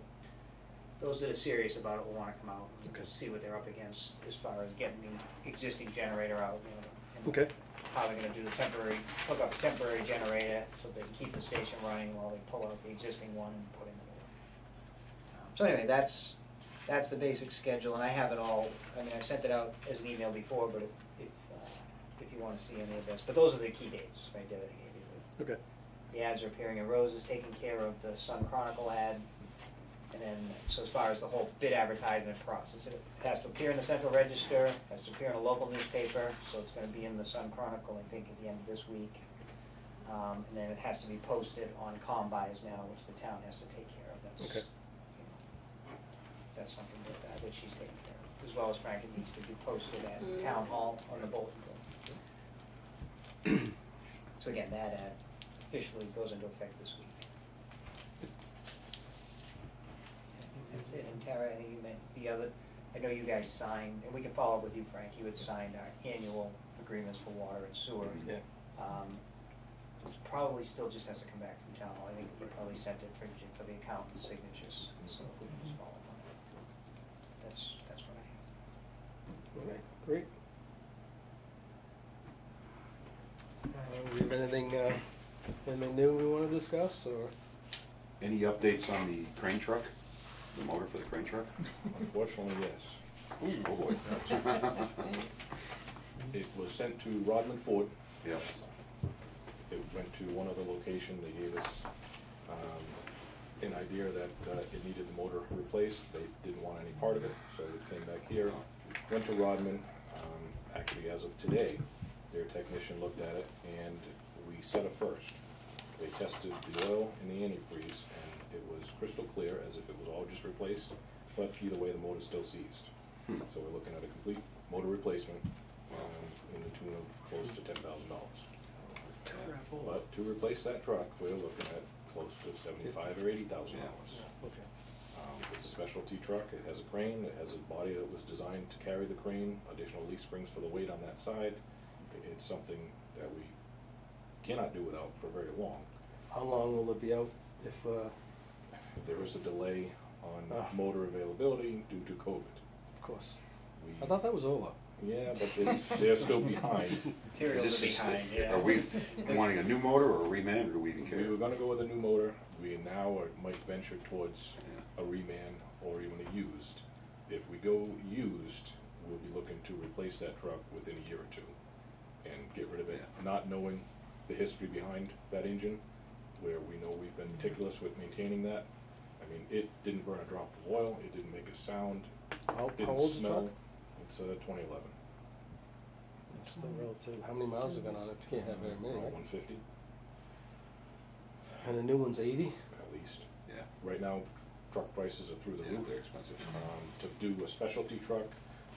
those that are serious about it will wanna come out and Okay. see what they're up against as far as getting the existing generator out, you know. and Okay. How they're gonna do the temporary, hook up a temporary generator so they can keep the station running while they pull out the existing one and put in the new one. Um, So anyway, that's, that's the basic schedule, and I have it all, I mean, I sent it out as an email before, but if, if, uh, if you wanna see any of this, but those are the key dates, right there that I gave you. Okay, The ads are appearing in Rose is taking care of the Sun Chronicle ad. And then, so as far as the whole bid advertisement process, it has to appear in the central register, has to appear in a local newspaper, so it's gonna be in the Sun Chronicle, I think, at the end of this week. Um, and then it has to be posted on COMMBUYS now, which the town has to take care of, that's, Okay. You know, that's something that, uh, that she's taking care of, as well as Frank, it needs to be posted at Town Hall on the bulletin board. So again, that ad officially goes into effect this week. I think that's it, and Tara, I think you meant the other, I know you guys signed, and we can follow up with you, Frank, you had signed our annual agreements for water and sewer. yeah. Um, it Probably still just has to come back from town hall, I think we probably sent it for, for the accountant's signatures, so if we can just follow up on that. That's, that's what I have. All right, great. Uh, we have anything, uh, anything new we wanna discuss, or? Any updates on the crane truck? The motor for the crane truck? Unfortunately, yes. Ooh, oh boy. It was sent to Rodman Ford. Yep. It went to one other location, they gave us, um, an idea that, uh, it needed the motor replaced, they didn't want any part of it, so it came back here, went to Rodman, um, actually as of today, their technician looked at it, and we set a first. They tested the oil and the antifreeze, and it was crystal clear, as if it was all just replaced, but either way, the motor's still seized. Hmm. So we're looking at a complete motor replacement, um, in the tune of close to ten thousand dollars. But to replace that truck, we're looking at close to seventy-five or eighty thousand dollars. Okay. Um, it's a specialty truck, it has a crane, it has a body that was designed to carry the crane, additional leaf springs for the weight on that side. I- It's something that we cannot do without for very long. How long will it be out if, uh, There was a delay on Ah. motor availability due to COVID. of course, We- I thought that was over. Yeah, but it's, they're still behind. Materials Is are this- behind, yeah. Are we wanting a new motor or a reman, or do we even care? We were gonna go with a new motor, we now are, might venture towards a reman or even a used. If we go used, we'll be looking to replace that truck within a year or two and get rid of it, not knowing the history behind that engine, where we know we've been meticulous with maintaining that. I mean, it didn't burn a drop of oil, it didn't make a sound, How, how didn't old's the truck? smell. It's a twenty eleven, It's still relative, how many miles have been on it? You can't have very many, right? one fifty And the new one's eighty? at least. Yeah. Right now, truck prices are through the Yeah, roof. they're expensive. Um, to do a specialty truck,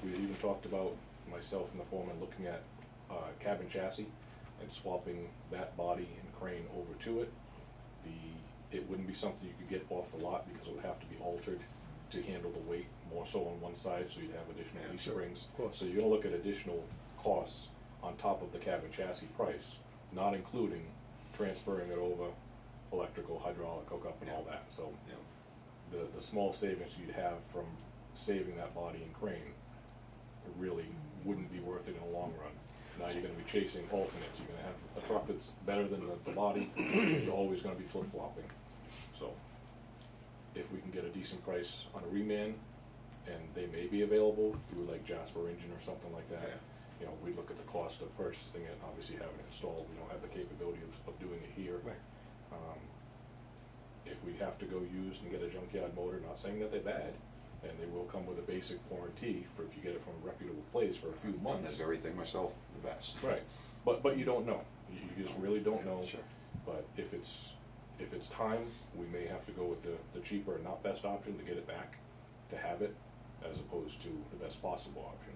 we had even talked about, myself and the foreman, looking at, uh, cabin chassis and swapping that body and crane over to it. The, it wouldn't be something you could get off the lot because it would have to be altered to handle the weight more so on one side, so you'd have additional Yeah, leaf sure. springs. Of course. So you're gonna look at additional costs on top of the cabin chassis price, not including transferring it over, electrical, hydraulic hookup and all Yeah. that, so Yeah. the, the small savings you'd have from saving that body and crane really wouldn't be worth it in the long run. Now you're gonna be chasing alternates, you're gonna have a truck that's better than the, the body, you're always gonna be flip flopping. So, if we can get a decent price on a reman, and they may be available through like Jasper Engine or something like that, Yeah. you know, we look at the cost of purchasing it, obviously having it installed, we don't have the capability of, of doing it here. Right. Um, if we have to go use and get a junkyard motor, not saying that they're bad, and they will come with a basic warranty for if you get it from a reputable place for a few Done months. that very thing myself, the best. Right, but, but you don't know, you, you just really don't know. Sure. But if it's, if it's time, we may have to go with the, the cheaper and not best option to get it back, to have it, as opposed to the best possible option.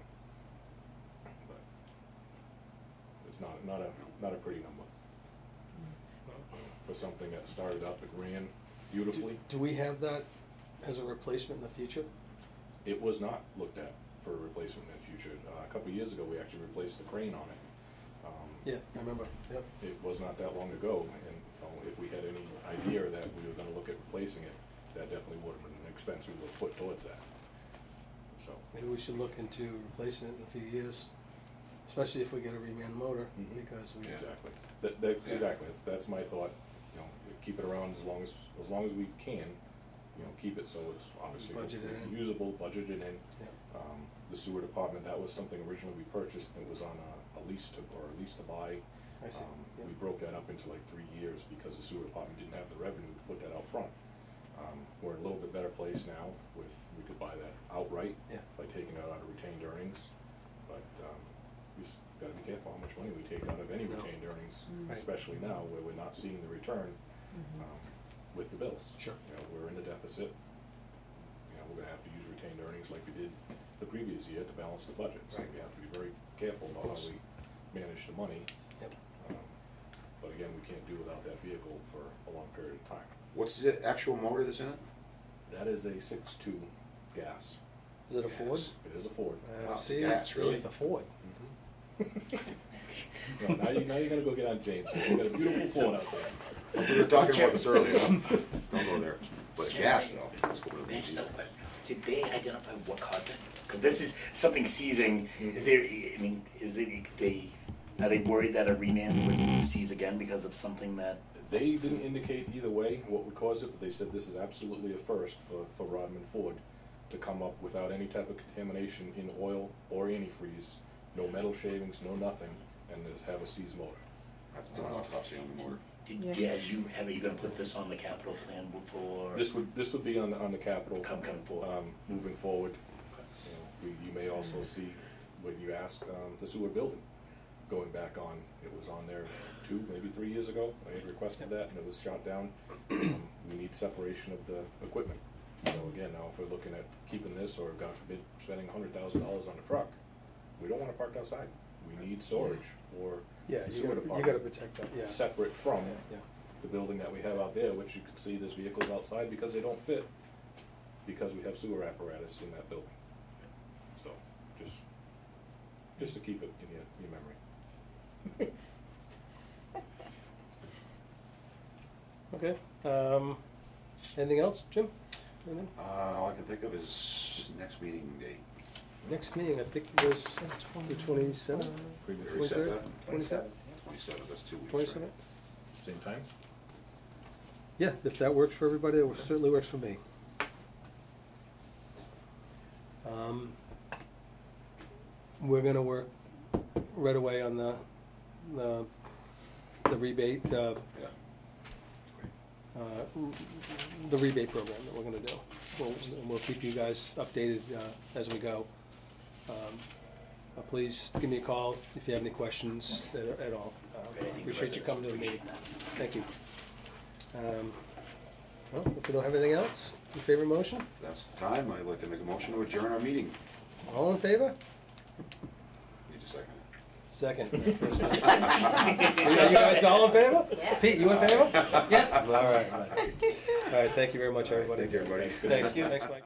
But It's not, not a, not a pretty number. For something that started up and ran beautifully, Do we have that as a replacement in the future? it was not looked at for a replacement in the future. Uh, a couple of years ago, we actually replaced the crane on it. Um, Yeah, I remember, yep. it was not that long ago, and you know, if we had any idea that we were gonna look at replacing it, that definitely would have been an expense we would have put towards that. So, Maybe we should look into replacing it in a few years, especially if we get a reman motor, Mhm. because we. exactly, that, that, Yeah. exactly, that's my thought, you know, keep it around as long as, as long as we can, you know, keep it so it's obviously Budgeted in. usable, budgeted in. Yeah. Um, the sewer department, that was something originally we purchased, and it was on a, a lease to, or a lease to buy. I see, Um, yeah. We broke that up into like three years because the sewer department didn't have the revenue to put that out front. Um, we're in a little bit better place now with, we could buy that outright Yeah. by taking it out of retained earnings. But, um, we just gotta be careful how much money we take out of any No. retained earnings, Mm. Right. especially now where we're not seeing the return, Mhm. um, with the bills. Sure. You know, we're in a deficit, you know, we're gonna have to use retained earnings like we did the previous year to balance the budget. So Right. we have to be very careful about how we manage the money. Yep. Um, But again, we can't do without that vehicle for a long period of time. What's the actual motor that's in it? That is a six-two gas. Is it a Ford? Yes. It is a Ford. Uh, Wow, it's see, gas, see, really? It's a Ford. No, now you, now you're gonna go get on James. He's got a beautiful Ford out there. We were talking about this earlier. Don't go there. But gas though, let's go with May I just ask a the question? Did they identify what caused it? Because this is something seizing, is there, I mean, is it, they, are they worried that a remand would seize again because of something that? They didn't indicate either way what would cause it, but they said this is absolutely a first for, for Rodman Ford to come up without any type of contamination in oil or antifreeze, no metal shavings, no nothing, and to have a seized motor. Have to do an autopsy on the motor. Did, Yeah. yeah, you, have, are you gonna put this on the capital plan before? This would, this would be on, the on the capital. Come- come forward. Um, moving forward, you know, we, you may also see, when you ask, um, the sewer building, going back on, it was on there two, maybe three years ago, I had requested that, and it was shot down. Um, We need separation of the equipment. So again, now if we're looking at keeping this, or God forbid, spending a hundred thousand dollars on a truck, we don't wanna park outside. We need storage for Yeah, the you sewer gotta, you gotta protect that, yeah. Separate from Yeah. the building that we have out there, which you can see there's vehicles outside because they don't fit, because we have sewer apparatus in that building. So, just, just to keep it in your, your memory. Okay, um, anything else, Jim? Anything? Uh, all I can think of is next meeting date. Next meeting, I think it was the twenty-seventh, We already said that? twenty-seventh, Twenty-seventh, that's two weeks, right? twenty-seventh? Same time? Yeah, if that works for everybody, it certainly works for me. Um, We're gonna work right away on the, the, the rebate, uh, Yeah. uh, the rebate program that we're gonna do. We'll, and we'll keep you guys updated, uh, as we go. Um, uh, Please give me a call if you have any questions at, at all. Uh, Appreciate you coming to the meeting. Thank you. Um, Well, if we don't have anything else, in favor of motion? If That's the time, I'd like to make a motion to adjourn our meeting. All in favor? Need a second. Second. You guys all in favor? Yeah. Pete, you in favor? Yeah. All right. All right, thank you very much, everybody. Thank you, everybody. Thanks, thanks, Mike.